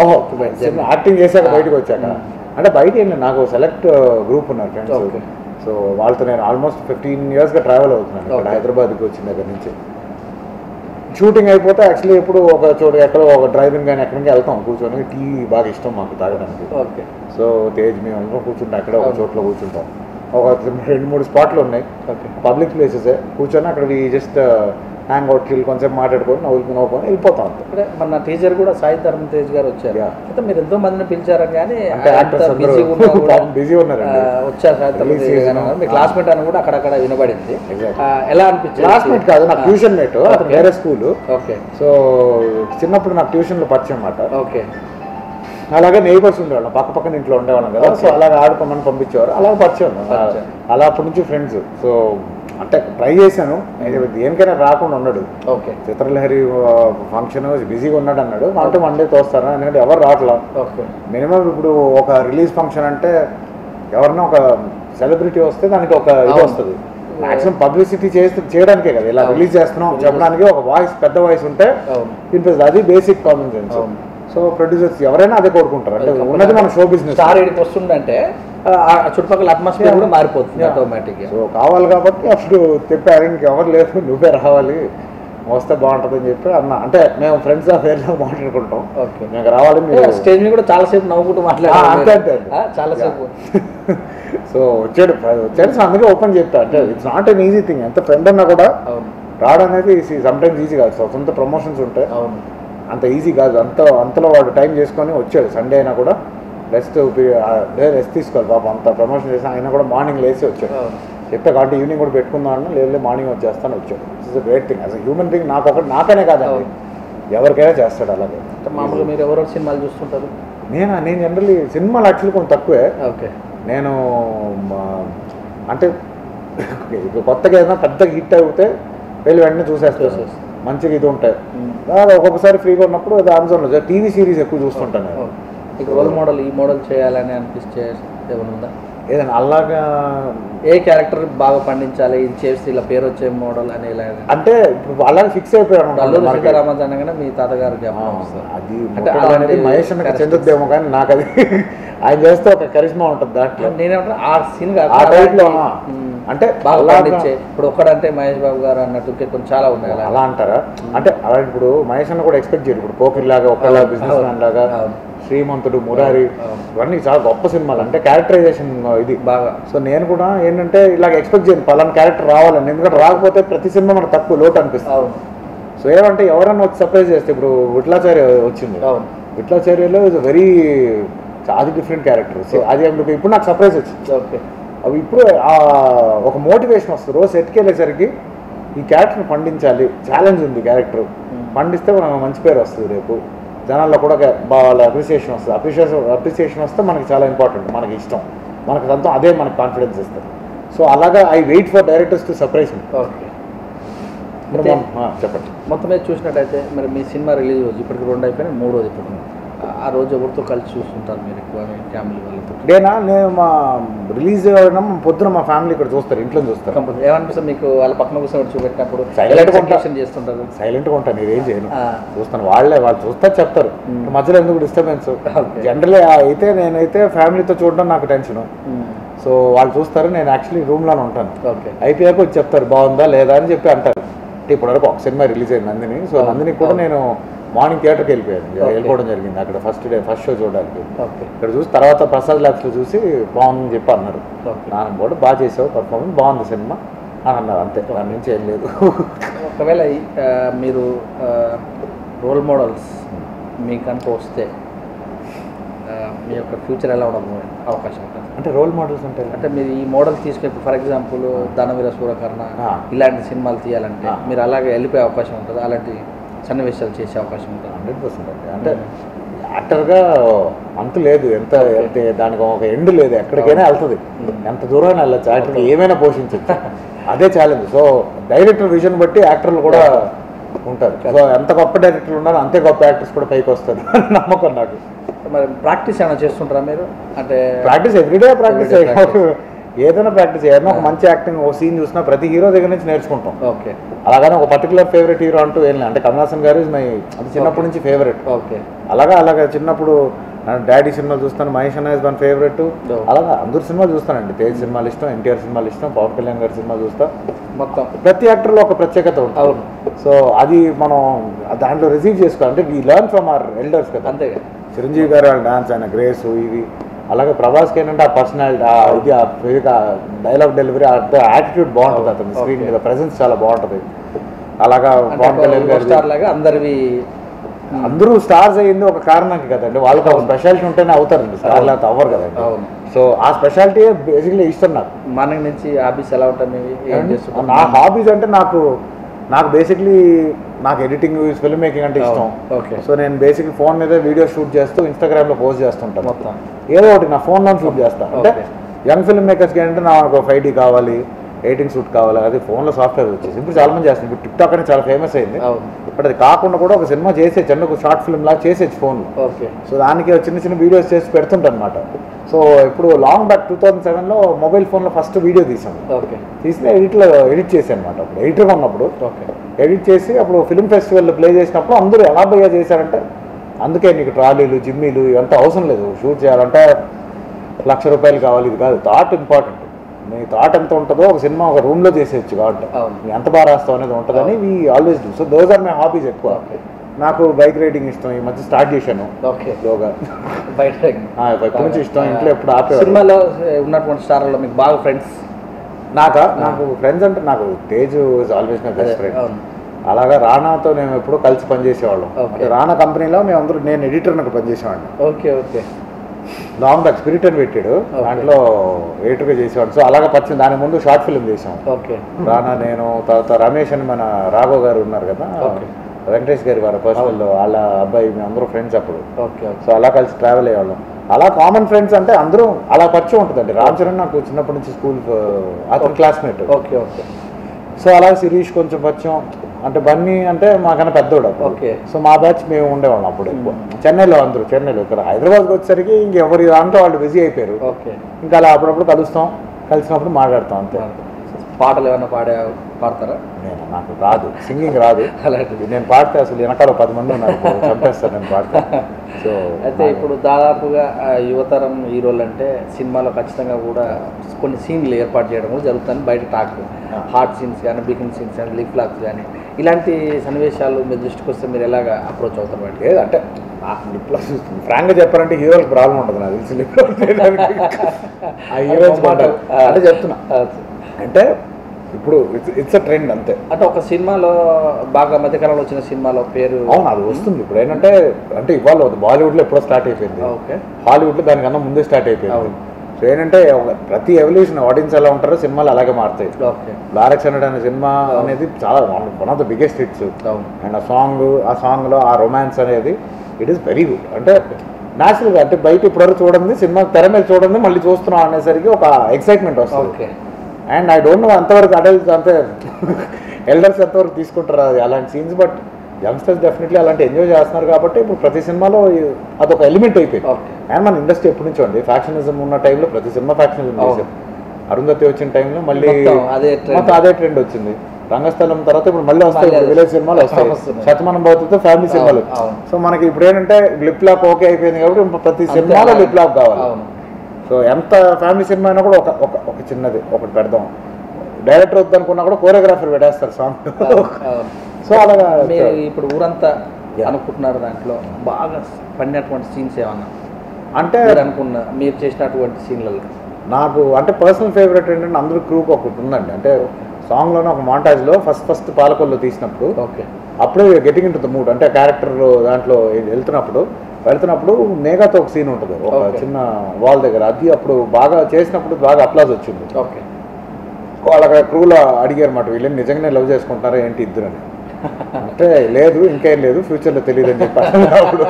ఓహో. యాక్టింగ్ చేశాక. బయటకు వచ్చాక. అంటే బయట ఏం లేదు, నాకు సెలెక్ట్ గ్రూప్ ఉన్నారు ఫ్రెండ్స్. సో వాళ్ళతో నేను ఆల్మోస్ట్ ఫిఫ్టీన్ ఇయర్స్గా ట్రావెల్ అవుతున్నాను. హైదరాబాద్కి వచ్చిన దగ్గర నుంచి షూటింగ్ అయిపోతే యాక్చువల్లీ ఎప్పుడు ఒక చోట ఎక్కడో ఒక డ్రైవింగ్ కానీ ఎక్కడికి వెళ్తాం కూర్చొని. టీ బాగా ఇష్టం మాకు తాగడానికి. ఓకే. సో తేజ్ మేము అందరం కూర్చుంటాం. అక్కడ ఒక. చోట్ల కూర్చుంటాం. ఒక రెండు మూడు స్పాట్లు ఉన్నాయి. పబ్లిక్ ప్లేసెస్ కూర్చొని అక్కడ జస్ట్ హ్యాంగ్ అవుట్ కొంచెం మాట్లాడుకొని నవ్వులు నవ్వుకొని వెళ్ళిపోతాం. అంతే ఇప్పుడే మన టీచర్ కూడా సాయి ధర్మ తేజ్ గారు వచ్చారు. అయితే మీరు ఎంతో మందిని పిలిచారు కానీ అంటే బిజీ ఉన్నా *laughs* కూడా బిజీ ఉన్నారండి. ఆ, వచ్చారు సాయి ధర్మ తేజ్ గారు. మీ క్లాస్మేట్ అని కూడా అక్కడక్కడ వినబడింది. ఎలా అనిపించింది? క్లాస్మేట్ కాదు నాకు ట్యూషన్ మేట్. వేరే స్కూల్ ఓకే సో చిన్నప్పుడు నాకు ట్యూషన్లో పరిచయం అన్నమాట. ఓకే అలాగే నైబర్స్ ఉండేవాళ్ళం పక్క పక్కన ఇంట్లో ఉండేవాళ్ళం కదా. సో అలాగే ఆడుకోమని పంపించేవారు. అలాగే పరిచయం. అలా అప్పటి నుంచి ఫ్రెండ్స్ సో అంటే ట్రై చేశాను. దేనికైనా రాకుండా ఉన్నాడు. ఓకే. చిత్రలహరి ఫంక్షన్ బిజీగా ఉన్నాడు అన్నాడు. అంటే వన్ డే తోస్తారా ఎందుకంటే ఎవరు రావట్లా ఓకే. మినిమం ఇప్పుడు ఒక రిలీజ్ ఫంక్షన్ అంటే ఎవరన్నా ఒక సెలబ్రిటీ వస్తే దానికి ఒక ఇది. వస్తుంది. మాక్సిమం పబ్లిసిటీ చేస్తూ చేయడానికే కదా. ఇలా. రిలీజ్ చేస్తున్నాం చెప్పడానికి ఒక వాయిస్ పెద్ద వాయిస్ ఉంటే వినిపిస్తుంది అది basic common sense. So producers ఎవరైనా అదే కోరుకుంటారు. అంటే ఉన్నది మన షో బిజినెస్ స్టార్ వస్తుందంటే చుట్టుపక్కల అట్మాస్ఫియర్. కూడా మారిపోతుంది. ఆటోమేటిక్ సో కావాలి కాబట్టి అప్పుడు చెప్పారు ఇంకెవరు లేరు. నువ్వే రావాలి. వస్తే బాగుంటుంది అని చెప్పి అన్న. అంటే మేము ఫ్రెండ్స్ అఫేర్లో మాట్లాడుకుంటాం. ఓకే మీకు రావాలి మీరు. స్టేజ్ మీద కూడా చాలా సేపు నవ్వుకుంటూ అంతే, మాట్లాడారు అంతే, అంతే. ఆ, చాలా సేపు. *laughs* సో వచ్చాడు. వచ్చాడు అందుకే ఓపెన్ చెప్తా అంటే it's not an easy thing ఎంత ఫ్రెండ్ అన్నా కూడా రావడం అనేది సమ్టైమ్స్ ఈజీ కాదు. సో సొంత ప్రమోషన్స్ ఉంటాయి అంత ఈజీ కాదు. అంత అంతలో వాడు టైం చేసుకొని వచ్చాడు. సండే అయినా కూడా రెస్ట్ రెస్ట్ తీసుకోవాలి పాపం అంత ప్రమోషన్ చేసి ఆయన కూడా మార్నింగ్ లేచి వచ్చాడు. చెప్పా కాబట్టి ఈవినింగ్ కూడా పెట్టుకుందాం అన్న లేదు మార్నింగ్ వచ్చేస్తాను వచ్చాడు. ఇట్స్ గ్రేట్ థింగ్ అసలు హ్యూమన్ థింగ్ నాకు ఒకటి నాకనే కాదండి. ఎవరికైనా చేస్తాడు అలాగే. మామూలుగా మీరు ఎవరో సినిమాలు చూస్తుంటారు? నేను? నేను జనరల్లీ సినిమాలు యాక్చువల్లీ కొంచెం తక్కువే. ఓకే. నేను అంటే ఇప్పుడు కొత్తగా ఏదైనా పెద్దగా హిట్ అవుతే వెళ్ళి వెంటనే చూసేస్తారు. మంచిగా ఇది ఉంటాయి. ఒక్కొక్కసారి ఫ్రీగా ఉన్నప్పుడు అది అమెజాన్లో టీవీ సిరీస్ ఎక్కువ చూస్తుంటాను మీకు రోల్ మోడల్ ఈ మోడల్ చేయాలని అనిపిస్తే ఏమైనా ఉందా? ఏదైనా అలాగా ఏ క్యారెక్టర్ బాగా పండించాలి? ఇది చేసి ఇలా పేరు వచ్చే మోడల్ అని ఇలా అంటే అలాగే ఫిక్స్ అల్లూరి సీతారామన్ అనగానే మీ తాతగారు అది అంటే అలాంటి మహేష్. చెందుద్దేమో కానీ నాకు అది *laughs* ఆయన చేస్తే ఒక కరిష్మా ఉంటుంది దాంట్లో. నేనేమంటా ఆ సీన్ ఆ type లో, ఆ. అంటే బాగా ఇప్పుడు ఒక్కడంటే మహేష్ బాబు గారు అన్నట్టు కొన్ని చాలా ఉన్నాయి అలా అంటారా? అంటే అలా ఇప్పుడు మహేష్ అన్న కూడా ఎక్స్పెక్ట్ చేయరు. ఇప్పుడు పోకిర్ లాగా ఒకలా బిజినెస్ మ్యాన్ లాగా. శ్రీమంతుడు మురారి. ఇవన్నీ చాలా గొప్ప సినిమాలు. అంటే క్యారెక్టరైజేషన్ ఇది. బాగా. సో నేను కూడా ఏంటంటే ఇలాగ ఎక్స్పెక్ట్ చేయను. పలానా క్యారెక్టర్ రావాలని. ఎందుకంటే రాకపోతే ప్రతి సినిమా మనకు తక్కువ లోటు అనిపిస్తుంది. అవును. సో ఏమంటే ఎవరైనా వచ్చి సర్ప్రైజ్ చేస్తే ఇప్పుడు విట్లాచార్య వచ్చింది అవును. విట్లాచార్యలో ఇస్ వెరీ చాలా డిఫరెంట్ క్యారెక్టర్ అది ఇప్పుడు నాకు సర్ప్రైజ్ వచ్చింది. ఓకే అవి ఇప్పుడు ఒక మోటివేషన్ వస్తుంది. రోజు సెట్కి వెళ్ళేసరికి ఈ క్యారెక్టర్ని పండించాలి. ఛాలెంజ్ ఉంది క్యారెక్టర్ పండిస్తే మనకు మంచి పేరు వస్తుంది రేపు. జనాల్లో కూడా వాళ్ళ అప్రిసియేషన్ వస్తుంది. అప్రిషియేషన్ అప్రిసియేషన్ వస్తే మనకి చాలా ఇంపార్టెంట్ మనకి ఇష్టం. మనకి దాంతో అదే మనకి కాన్ఫిడెన్స్ ఇస్తుంది. సో అలాగా I wait for directors to surprise me చెప్పండి. మొత్తం మీద చూసినట్టయితే మరి మీ సినిమా రిలీజ్ రోజు ఇప్పటికి రెండు అయిపోయినాయి మూడోది ఇప్పుడు ఆ- రోజు ఎవరితో కలిసి చూస్తుంటారు మీరు ఎక్కువ? ఫ్యామిలీ వాళ్ళతో? నేనా? నేను మా రిలీజ్ అయినా పొద్దున మా ఫ్యామిలీ ఇక్కడ చూస్తారు ఇంట్లో చూస్తారు. ఏమనిపిస్తుంది మీకు? వాళ్ళ పక్కన కూర్చొని చూపెట్టినప్పుడు. సెలబ్రేషన్ చేస్తుంటారు? సైలెంట్గా ఉంటాను నేనేం చేయను. చూస్తాను వాళ్ళే వాళ్ళు చూస్తారు చెప్తారు. Hmm. మధ్యలో ఎందుకు డిస్టర్బెన్స్. జనరలీ అయితే నేనైతే ఫ్యామిలీతో చూడడం నాకు టెన్షన్ సో వాళ్ళు చూస్తారు నేను యాక్చువల్లీ రూమ్లోనే ఉంటాను. ఓకే అయిపోయాక వచ్చి చెప్తారు బాగుందా లేదా అని చెప్పి అంటారు. అంటే ఇప్పటివరకు ఒక సినిమా రిలీజ్ అయింది నందిని. సో అవును. నందిని కూడా అవును. నేను మార్నింగ్ థియేటర్కి వెళ్ళిపోయాను. వెళ్ళిపోవడం జరిగింది. అక్కడ ఫస్ట్ డే ఫస్ట్ షో చూడడానికి. ఓకే. ఇక్కడ చూసి తర్వాత ప్రసాద్ ల్యాబ్స్లో చూసి బాగుందని చెప్పి అన్నారు. నాన్న కూడా బాగా చేసావు పర్ఫార్మెన్స్ బాగుంది సినిమా అని అన్నారు. అంతే దాని నుంచి ఏం లేదు. ఒకవేళ మీరు రోల్ మోడల్స్ మీకంటూ వస్తే మీ యొక్క ఫ్యూచర్ ఎలా ఉండడం అవకాశం ఉంటుంది అంటే రోల్ మోడల్స్ అంటే అంటే మీరు ఈ మోడల్ తీసుకుని ఫర్ ఎగ్జాంపుల్ దానవీర సూరకర్ణ. ఇలాంటి సినిమాలు తీయాలంటే. మీరు అలాగే వెళ్ళిపోయే అవకాశం ఉంటుంది? అలాంటి సన్నివేశాలు చేసే అవకాశం ఉంటుంది. హండ్రెడ్ పర్సెంట్ అండి. అంటే యాక్టర్గా అంతు లేదు. ఎంత దానికి ఒక ఎండ్ లేదు. ఎక్కడికైనా వెళ్తుంది. ఎంత దూరం వెళ్ళచ్చు? యాక్టర్కి ఏమైనా పోషించచ్చు. అదే ఛాలెంజ్ సో డైరెక్టర్ విజన్ బట్టి యాక్టర్లు కూడా ఉంటారు. సో ఎంత గొప్ప డైరెక్టర్లు ఉన్నారో అంతే గొప్ప యాక్టర్స్ కూడా పైకి వస్తారు *laughs* నమ్మకం నాకు. మరి ప్రాక్టీస్ ఏమైనా చేస్తుంటారా మీరు? అంటే ప్రాక్టీస్ ఎవ్రీడే ప్రాక్టీస్. ఏదైనా ప్రాక్టీస్ ఏదైనా ఒక మంచి యాక్టింగ్ ఒక సీన్ చూసినా ప్రతి హీరో దగ్గర నుంచి నేర్చుకుంటాం. ఓకే. అలాగని ఒక పర్టికులర్ ఫేవరెట్ హీరో అంటూ ఏం లేదు. అంటే కమల్ హాసన్ గారు ఇస్ మై అది చిన్నప్పటి నుంచి ఫేవరెట్ ఓకే. అలాగా అలాగా చిన్నప్పుడు డాడీ సినిమాలు చూస్తాను మహేష్ అన్న ఇస్ మన్ ఫేవరెట్. అలాగా అందరు సినిమాలు చూస్తానండి. తేజ్ సినిమాలు ఇష్టం ఎన్టీఆర్ సినిమాలు ఇష్టం పవన్ కళ్యాణ్ గారి సినిమాలు చూస్తా. మొత్తం. ప్రతి యాక్టర్లో ఒక ప్రత్యేకత ఉంటుంది. అవును. సో అది మనం దాంట్లో రిసీవ్ చేసుకోవాలి. అంటే we learn from our elders కదా. అంతే చిరంజీవి గారు వాళ్ళ డాన్స్ ఆయన గ్రేస్ ఇవి. అలాగే ప్రభాస్కి ఏంటంటే ఆ పర్సనాలిటీ ఇది ఆ డైలాగ్ డెలివరీ యాటిట్యూడ్ బాగుంటుంది అతని స్క్రీన్. మీద. ప్రెసెన్స్ చాలా బాగుంటుంది. అలాగా పవన్ కళ్యాణ్ లాగా అందరివి అందరూ స్టార్స్ అయ్యింది ఒక కారణానికి కదండి. వాళ్ళకి ఒక స్పెషాలిటీ ఉంటేనే అవుతారండి. స్టార్ లేకపోతే అవ్వరు కదండి. సో ఆ స్పెషాలిటీ బేసిక్లీ ఇష్టం నాకు మార్నింగ్ నుంచి హాబీస్ ఎలా ఉంటాయి? నా హాబీస్ అంటే నాకు నాకు బేసిక్లీ నాకు ఎడిటింగ్ ఫిల్మ్ మేకింగ్ అంటే ఇష్టం. ఓకే. సో నేను బేసిక్లీ ఫోన్ మీద వీడియో షూట్ చేస్తూ ఇన్స్టాగ్రామ్లో పోస్ట్ చేస్తుంటాను. మొత్తం. ఏదో ఒకటి నా ఫోన్లో షూట్ చేస్తాను అంటే. యంగ్ ఫిల్మ్ మేకర్స్కి ఏంటంటే నాకు ఫైవ్ డీ కావాలి ఎయిటింగ్ షూట్ కావాలి అది ఫోన్లో సాఫ్ట్వేర్ వచ్చేసి. ఇప్పుడు చాలా మంది చేస్తుంది ఇప్పుడు టిక్ టాక్ అనేది చాలా ఫేమస్ అయింది. బట్ అది కాకుండా కూడా ఒక సినిమా చేసే చిన్న ఒక షార్ట్ ఫిల్మ్ లాగా చేసేది ఫోన్లో ఓకే. సో దానికి చిన్న చిన్న వీడియోస్ చేసి పెడుతుంటాను అనమాట సో ఇప్పుడు లాంగ్ బ్యాక్ టూ థౌసండ్ సెవెన్లో మొబైల్ ఫోన్లో ఫస్ట్ వీడియో తీసాను ఓకే. తీస్తే ఎడిట్లో ఎడిట్ చేశాను అనమాట అప్పుడు ఎడిటర్గా ఉన్నప్పుడు ఓకే. ఎడిట్ చేసి అప్పుడు ఫిల్మ్ ఫెస్టివల్లో ప్లే చేసినప్పుడు అందరూ ఎలా భయ్యా చేశారంటే అందుకే నీకు ట్రాలీలు జిమ్మీలు ఇవంతా అవసరం లేదు. షూట్ చేయాలంటే లక్ష రూపాయలు కావాలి. ఇది కాదు థాట్ ఇంపార్టెంట్ నీ థాట్ ఎంత ఉంటుందో ఒక సినిమా ఒక రూమ్లో చేసేయచ్చు కాబట్టి. ఎంత బాగా రాస్తావు అనేది ఉంటుందని we always do so those are my hobbies ఎక్కువ. నాకు బైక్ రైడింగ్ ఇష్టం. ఈ మధ్య స్టార్ట్ చేశాను. ఎప్పటి నుంచి ఇష్టం. ఇంట్లో ఎప్పుడు ఆపేవాడు సినిమాలో ఉన్నటువంటి స్టార్లలో మీకు బాగా ఫ్రెండ్స్ నాకా? నాకు ఫ్రెండ్స్ అంటే నాకు Tej is always my best friend అలాగా రానాతో మేము ఎప్పుడు కలిసి పనిచేసేవాళ్ళం. అంటే రానా కంపెనీలో మేము అందరూ నేను ఎడిటర్ నాకు పనిచేసేవాడిని. Okay okay. Long back spirit అని పెట్టాడు. దాంట్లో ఎడిటర్గా చేసేవాడు సో అలాగా పరిచయం. దాని ముందు షార్ట్ ఫిల్మ్ చేసాం ఓకే. రానా నేను తర్వాత రమేష్ అని మన రాఘవ్ గారు ఉన్నారు కదా. వెంకటేష్ గారి వారు పర్సనల్ వాళ్ళ అబ్బాయి మేము అందరూ ఫ్రెండ్స్ అప్పుడు సో అలా కలిసి ట్రావెల్ అయ్యేవాళ్ళం. అలా కామన్ ఫ్రెండ్స్ అంటే అందరూ అలా పరిచయం ఉంటుందండి. రామ్ చరణ్ నాకు చిన్నప్పటి నుంచి స్కూల్ అతని క్లాస్మేట్ ఓకే ఓకే. సో అలా శిరీష్ కొంచెం పరిచయం. అంటే బన్నీ అంటే మాకన్నా పెద్దోడు. ఓకే. సో మా బ్యాచ్ మేము ఉండేవాళ్ళం అప్పుడు ఎక్కువ. చెన్నైలో అందరూ చెన్నైలో ఇక్కడ హైదరాబాద్కి వచ్చేసరికి ఇంకెవరి దాంట్లో వాళ్ళు బిజీ అయిపోయారు. ఓకే. ఇంకా అలా అప్పుడప్పుడు కలుస్తాం. కలిసినప్పుడు మాట్లాడతాం అంతే. పాటలు ఏమైనా పాడే పాడతారా? నేను నాకు రాదు. సింగింగ్ రాదు. అలాంటిది. నేను పాడితే అసలు వెనకాల పది మంది ఉన్నారు. చంపేస్తాను నేను పాడితే. సో అయితే ఇప్పుడు దాదాపుగా యువతరం హీరోలు అంటే సినిమాలో ఖచ్చితంగా కూడా కొన్ని సీన్లు ఏర్పాటు చేయడం కూడా జరుగుతుంది బయట టాక్ హార్ట్ సీన్స్ కానీ బిగిన్ సీన్స్ కానీ లిప్ లాక్స్ కానీ ఇలాంటి సన్నివేశాలు మీ దృష్టికి వస్తే మీరు ఎలాగ అప్రోచ్ అవుతారు లేదు అంటే లిప్లో ఫ్రాంక్గా చెప్పాలంటే హీరోలకు ప్రాబ్లం ఉంటుంది నాకు తెలిసి. *laughs* లిప్లో చేయడానికి ఆ. అంటే చెప్తున్నా. అంటే ఇప్పుడు ఇట్స్ అ ట్రెండ్ అంతే. అంటే ఒక సినిమాలో బాగా మధ్యకాలంలో వచ్చిన సినిమాలో పేరు అవును అది వస్తుంది. ఇప్పుడు ఏంటంటే అంటే ఇవాళ బాలీవుడ్లో ఎప్పుడో స్టార్ట్ అయిపోయింది. ఓకే. హాలీవుడ్లో దానికన్నా ముందే స్టార్ట్ అయిపోయింది. అవును. సో ఏంటంటే ఒక- ప్రతి ఎవల్యూషన్ ఆడియన్స్ ఎలా ఉంటారో సినిమాలు అలాగే మారుతాయి. ఓకే. లారెక్స్ హండ్రెడ్ అనే సినిమా అనేది చాలా one of the biggest hits and ఆ సాంగ్ ఆ సాంగ్లో ఆ రొమాన్స్ అనేది ఇట్ ఈస్ వెరీ గుడ్ అంటే న్యాచురల్గా అంటే బయట ఇప్పటివరకు చూడండి సినిమా తెర మీద చూడండి మళ్ళీ చూస్తున్నాం అనేసరికి ఒక ఎక్సైట్మెంట్ వస్తుంది. Okay. And I don't know అంతవరకు అడల్ట్స్ అంతే ఎల్డర్స్ ఎంతవరకు తీసుకుంటారు అది అలాంటి సీన్స్ బట్ యంగ్స్టర్స్ డెఫినెట్లీ అలాంటి ఎంజాయ్ చేస్తున్నారు కాబట్టి ఇప్పుడు ప్రతి సినిమాలో అదొక ఎలిమెంట్ అయిపోయింది. అండ్ మన ఇండస్ట్రీ ఎప్పటి నుంచో అండి? ఫ్యాక్షనిజం ఉన్న టైంలో ప్రతి సినిమా ఫ్యాక్షనిజం అరుంధతి వచ్చిన టైంలో మళ్ళీ మొత్తం అదే ట్రెండ్ వచ్చింది. రంగస్థలం తర్వాత ఇప్పుడు మళ్ళీ వస్తాయి. విలేజ్ సినిమాలు వస్తాయి. శతమానం భౌతితో ఫ్యామిలీ సినిమాలు. సో మనకి ఇప్పుడు ఏంటంటే లిప్ లాక్ ఓకే అయిపోయింది కాబట్టి ప్రతి సినిమాలో. లిప్ లాక్ కావాలి. సో ఎంత ఫ్యామిలీ సినిమా అయినా కూడా ఒక ఒక చిన్నది ఒకటి పెడదాం. డైరెక్టర్ వద్దనుకున్నా కూడా కోరియోగ్రాఫర్ పెట్టేస్తారు సాంగ్ సో అలాగా మీరు ఇప్పుడు ఊరంతా. అనుకుంటున్నారు దాంట్లో బాగా పడినటువంటి సీన్స్ ఏమన్నా? అంటే అనుకున్న మీరు చేసినటువంటి సీన్లలో. నాకు అంటే పర్సనల్ ఫేవరెట్ ఏంటంటే అందరూ గ్రూప్ ఒకటి ఉందండి. అంటే సాంగ్లోనే ఒక మాంటాజ్లో ఫస్ట్ ఫస్ట్ పాలకొల్లో తీసినప్పుడు ఓకే. అప్పుడే గెటింగ్ ఇంటు ద మూడ్ అంటే క్యారెక్టర్ దాంట్లో వెళ్తున్నప్పుడు వెళ్తున్నప్పుడు మేఘాతో ఒక సీన్ ఉంటుంది. ఒక. చిన్న వాల్ దగ్గర. అది అప్పుడు బాగా చేసినప్పుడు బాగా అప్లాజ్ వచ్చింది. ఓకే వాళ్ళ క్రూలో అడిగారు మాట వీళ్ళని నిజంగానే లవ్ చేసుకుంటారా ఏంటి ఇద్దరని అంటే లేదు ఇంకేం లేదు ఫ్యూచర్లో తెలియదు అని చెప్పారు అప్పుడు.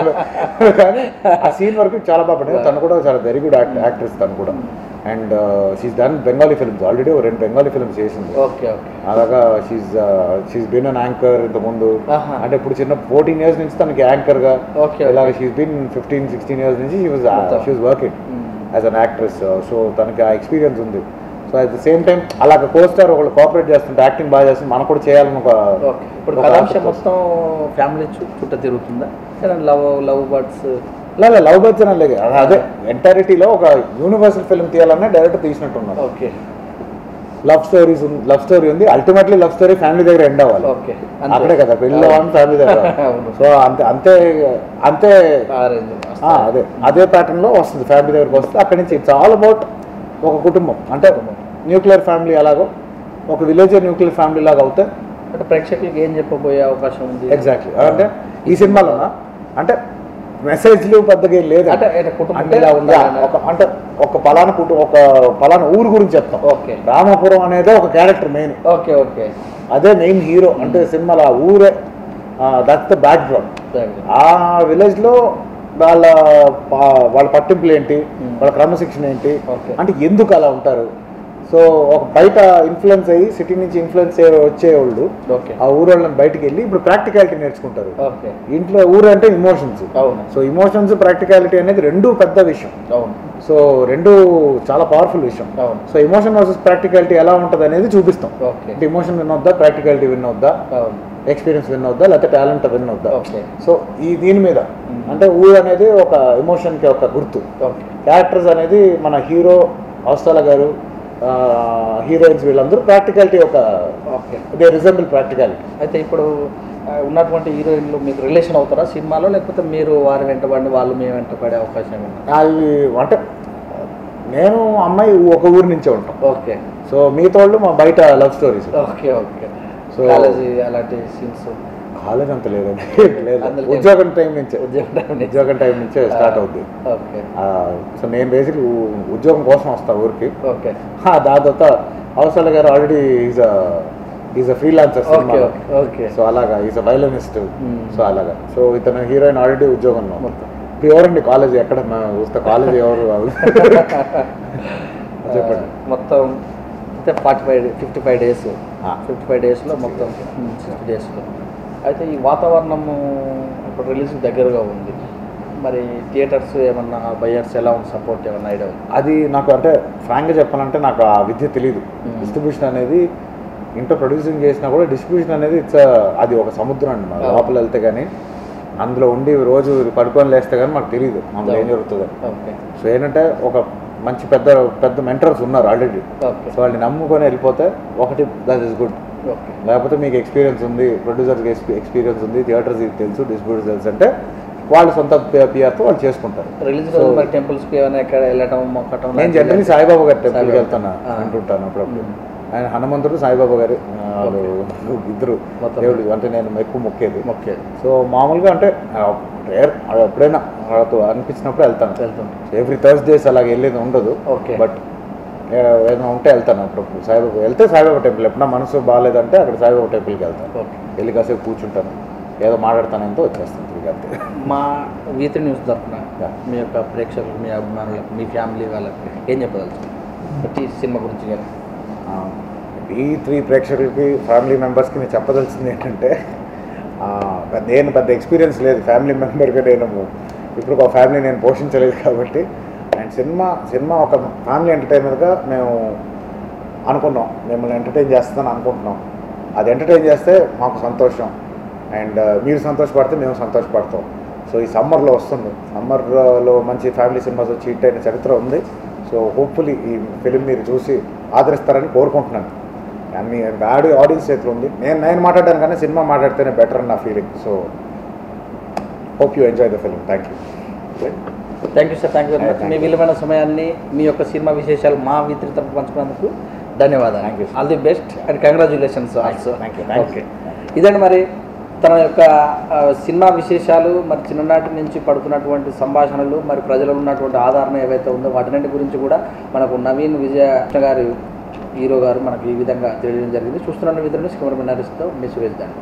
కానీ ఆ సీన్ వరకు చాలా బాగా పడింది. తను కూడా చాలా వెరీ గుడ్ యాక్ట్రెస్ తను కూడా. And she's done Bengali films already రెండు బెంగాలీ ఫిల్మ్స్ చేసింది. అలాగా she's she's been an anchor ఇంత ముందు ఆహా. అంటే ఇప్పుడు చిన్న ఫోర్టీన్ ఇయర్స్ నుంచి తనకి యాంకర్గా. ఓకే ఇలాగ she's been fifteen sixteen years నుంచి షీ వాజ్ మొత్తం. She was working as an actress so తనకి ఆ ఎక్స్పీరియన్స్ ఉంది. So at the same time అలాగ కోస్టార్ ఒకళ్ళు కోఆపరేట్ చేస్తుంటే యాక్టింగ్ బాగా చేస్తుంది మనం కూడా చేయాలని ఒక ఇప్పుడు మొత్తం ఫ్యామిలీ చుట్టూ తిరుగుతుందా? లవ్ లవ్ బర్డ్స్ లేదు లవ్ అని లేదు అదే ఎంటైరిటీలో ఒక యూనివర్సల్ ఫిల్మ్ తీయాలనే direct తీసినట్టున్నారు. Okay love stories love story ఉంది. అల్టిమేట్లీ లవ్ స్టోరీ ఫ్యామిలీ దగ్గర ఎండ్ అవ్వాలి. ఓకే అక్కడే కదా పెళ్ళి అవ్వాలి ఫ్యామిలీ దగ్గర. *laughs* సో అంతే అంతే అంతే అదే అదే ప్యాటర్న్లో వస్తుంది ఫ్యామిలీ దగ్గరకు వస్తుంది. అక్కడి నుంచి ఇట్స్ ఆల్ అబౌట్ ఒక కుటుంబం. అంటే న్యూక్లియర్ ఫ్యామిలీ ఎలాగో ఒక విలేజ్ న్యూక్లియర్ ఫ్యామిలీ లాగా అవుతే అంటే ప్రేక్షకులకి ఏం చెప్పబోయే అవకాశం ఉంది? ఎగ్జాక్ట్లీ అంటే ఈ సినిమాలో అంటే మెసేజ్లు పెద్దగా లేదు. అంటే ఒక అంటే ఒక పలానా కుటుంబం ఒక పలానా ఊరు గురించి చెప్తాం. ఓకే. రామాపురం అనేది ఒక క్యారెక్టర్ మెయిన్ ఓకే ఓకే. అదే మెయిన్ హీరో అంటే సినిమాలో ఆ ఊరే దట్స్ ద బ్యాక్ గ్రౌండ్ ఆ విలేజ్లో వాళ్ళ వాళ్ళ పట్టింపులు ఏంటి? Hmm. వాళ్ళ క్రమశిక్షణ ఏంటి? అంటే ఎందుకు అలా ఉంటారు? సో ఒక బయట ఇన్ఫ్లుయెన్స్ అయ్యి సిటీ నుంచి ఇన్ఫ్లుయెన్స్ వచ్చేవాళ్ళు ఓకే. ఆ ఊరు వాళ్ళని బయటికి వెళ్ళి ఇప్పుడు ప్రాక్టికాలిటీ నేర్చుకుంటారు. ఓకే. ఇంట్లో ఊరు అంటే ఇమోషన్స్ అవును. సో ఇమోషన్స్ ప్రాక్టికాలిటీ అనేది రెండు పెద్ద విషయం. సో రెండు చాలా పవర్ఫుల్ విషయం. అవును. సో ఇమోషన్ వర్సెస్ ప్రాక్టికాలిటీ ఎలా ఉంటుంది అనేది చూపిస్తాం. ఓకే. అంటే ఇమోషన్ విన్ అవుద్దా ప్రాక్టికాలిటీ విన్ అవుద్దా? ఎక్స్పీరియన్స్ విన్ అవుద్దా లేకపోతే టాలెంట్ విన్ అవుద్దా? ఓకే. సో ఈ దీని మీద. అంటే ఊరు అనేది ఒక ఎమోషన్కి ఒక గుర్తు. ఓకే. క్యారెక్టర్స్ అనేది మన హీరో అవస్థల గారు హీరోయిన్స్ వీళ్ళందరూ ప్రాక్టికాలిటీ ఒక ఓకే. They resemble practicality. అయితే ఇప్పుడు ఉన్నటువంటి హీరోయిన్లు మీకు రిలేషన్ అవుతారా సినిమాలో? లేకపోతే మీరు వారి వెంటబడి వాళ్ళు మేము వెంటపడే అవకాశం ఏమన్నా? అవి అంటే నేను అమ్మాయి ఒక ఊరు నుంచే ఉంటాం. ఓకే. సో మిగతా వాళ్ళు మా బయట love stories. Okay okay. College అలాంటి సీన్స్. కాలేజ్ అంత లేదండి లేదు ఉద్యోగం టైం నుంచే. ఉద్యోగం టైం నుంచే. స్టార్ట్ అవుద్ది. ఓకే. సో నేను బేసిక్ ఉద్యోగం కోసం వస్తా ఊరికి. దాని తర్వాత Avasarala garu already is is a freelancer okay okay okay. So అలాగా ఈజ్ అ వైలనిస్ట్. సో అలాగా. సో ఇతను హీరోయిన్ ఆల్రెడీ ఉద్యోగంలో. ఇప్పుడు ఎవరండి కాలేజ్ ఎక్కడ చూస్తే కాలేజ్ ఎవరు *laughs* చెప్పండి. మొత్తం అయితే forty five fifty five days. Fifty five డేస్లో మొత్తం సిక్స్టీ డేస్లో అయితే ఈ వాతావరణము ఇప్పుడు రిలీజ్ దగ్గరగా ఉంది. మరి థియేటర్స్ ఏమన్నా బయర్స్ ఎలా ఉంది? సపోర్ట్ ఏమన్నా ఐడియా అది నాకు అంటే ఫ్రాంక్గా చెప్పాలంటే నాకు ఆ విద్య తెలియదు Hmm. డిస్ట్రిబ్యూషన్ అనేది ఇంట్లో ప్రొడ్యూసింగ్ చేసినా కూడా డిస్ట్రిబ్యూషన్ అనేది ఇట్స్ అది ఒక సముద్రం అండి మన Oh. లోపల వెళ్తే కానీ అందులో ఉండి రోజు పడుకొని లేస్తే కానీ మాకు తెలియదు మనలో ఏం. జరుగుతుంది. సో ఏంటంటే ఒక మంచి పెద్ద పెద్ద మెంటర్స్ ఉన్నారు ఆల్రెడీ సో వాళ్ళని నమ్ముకొని వెళ్ళిపోతే ఒకటి దట్ ఈస్ గుడ్ లేకపోతే మీకు ఎక్స్పీరియన్స్ ఉంది ప్రొడ్యూసర్కి ఎక్స్పీరియన్స్ ఉంది థియేటర్స్ తెలుసు డిస్ట్రిబ్యూటర్స్ తెలుసు అంటే వాళ్ళు సొంత పిఆర్తో వాళ్ళు చేసుకుంటారు రిలీజ్ టెంపుల్స్కి ఏమైనా ఎక్కడ వెళ్ళటం మొక్కటం నేను లాంటివి జనరల్లీ సాయిబాబా గారి టెంపుల్కి. వెళ్తాను. అంటుంటాను అప్పుడప్పుడు. ఆయన హనుమంతుడు సాయిబాబా గారు వాళ్ళు ఇద్దరు. దేవుడు అంటే నేను ఎక్కువ మొక్కేది ఓకే సో మామూలుగా అంటే రేర్ ఎప్పుడైనా వాళ్ళతో అనిపించినప్పుడు వెళ్తాను ఎవ్రీ థర్స్డేస్ అలాగ వెళ్ళేది ఉండదు ఓకే. బట్ ఏదైనా ఉంటే వెళ్తాను అప్పుడప్పుడు. సాయిబాబా వెళ్తే సాయిబాబా టెంపుల్. ఎప్పుడన్నా మనసు బాగాలేదంటే అక్కడ సాయిబాబా టెంపుల్కి వెళ్తాను. ఓకే. వెళ్ళి కాసేపు కూర్చుంటాను. ఏదో మాట్లాడతాను ఎంతో వచ్చేస్తాను తిరిగి అంతే. మా వీతి న్యూస్ తరఫున. మీ యొక్క ప్రేక్షకులు మీ అభిమానులకు మీ ఫ్యామిలీ వాళ్ళకి ఏం చెప్పదలుచు ప్రతి సినిమా గురించి కానీ. ఈ త్రీ ప్రేక్షకులకి ఫ్యామిలీ మెంబర్స్కి నేను చెప్పదలసింది ఏంటంటే పెద్ద నేను పెద్ద ఎక్స్పీరియన్స్ లేదు. ఫ్యామిలీ మెంబర్గా నేను ఇప్పుడు ఒక ఫ్యామిలీ నేను పోషించలేదు కాబట్టి అండ్ సినిమా సినిమా ఒక ఫ్యామిలీ ఎంటర్టైనర్గా మేము అనుకున్నాం. మిమ్మల్ని ఎంటర్టైన్ చేస్తాను అనుకుంటున్నాం. అది ఎంటర్టైన్ చేస్తే మాకు సంతోషం. అండ్ uh, మీరు సంతోషపడితే మేము సంతోషపడతాం. సో ఈ సమ్మర్లో వస్తుంది. సమ్మర్లో మంచి ఫ్యామిలీ సినిమాస్ వచ్చి హిట్ అయిన చరిత్ర ఉంది. సో హోప్ఫుల్లీ ఈ ఫిలిం మీరు చూసి ఆదరిస్తారని కోరుకుంటున్నాను. అన్ని ఆడి ఆడియన్స్ చేతిలో ఉంది. నేను నేను మాట్లాడాను కానీ సినిమా మాట్లాడితేనే బెటర్ అని నా feeling. So hope you enjoy the film. Thank you thank you sir thank you very much మీ. విలువైన సమయాన్ని మీ యొక్క సినిమా విశేషాలు మా తరపు పంచుకున్నందుకు ధన్యవాదాలు. All the best and congratulations also. Okay ఇదండి మరి తన యొక్క సినిమా విశేషాలు మరి చిన్ననాటి నుంచి పడుతున్నటువంటి సంభాషణలు మరి ప్రజలలో ఉన్నటువంటి ఆదరణ ఏవైతే ఉందో వాటినంటి గురించి కూడా మనకు నవీన్ విజయ గారు హీరో గారు మనకు ఈ విధంగా తెలియడం జరిగింది. చూస్తున్న విధంగా కెమెరామెన్ నరేష్తో మీ సురేష్ దాన్ని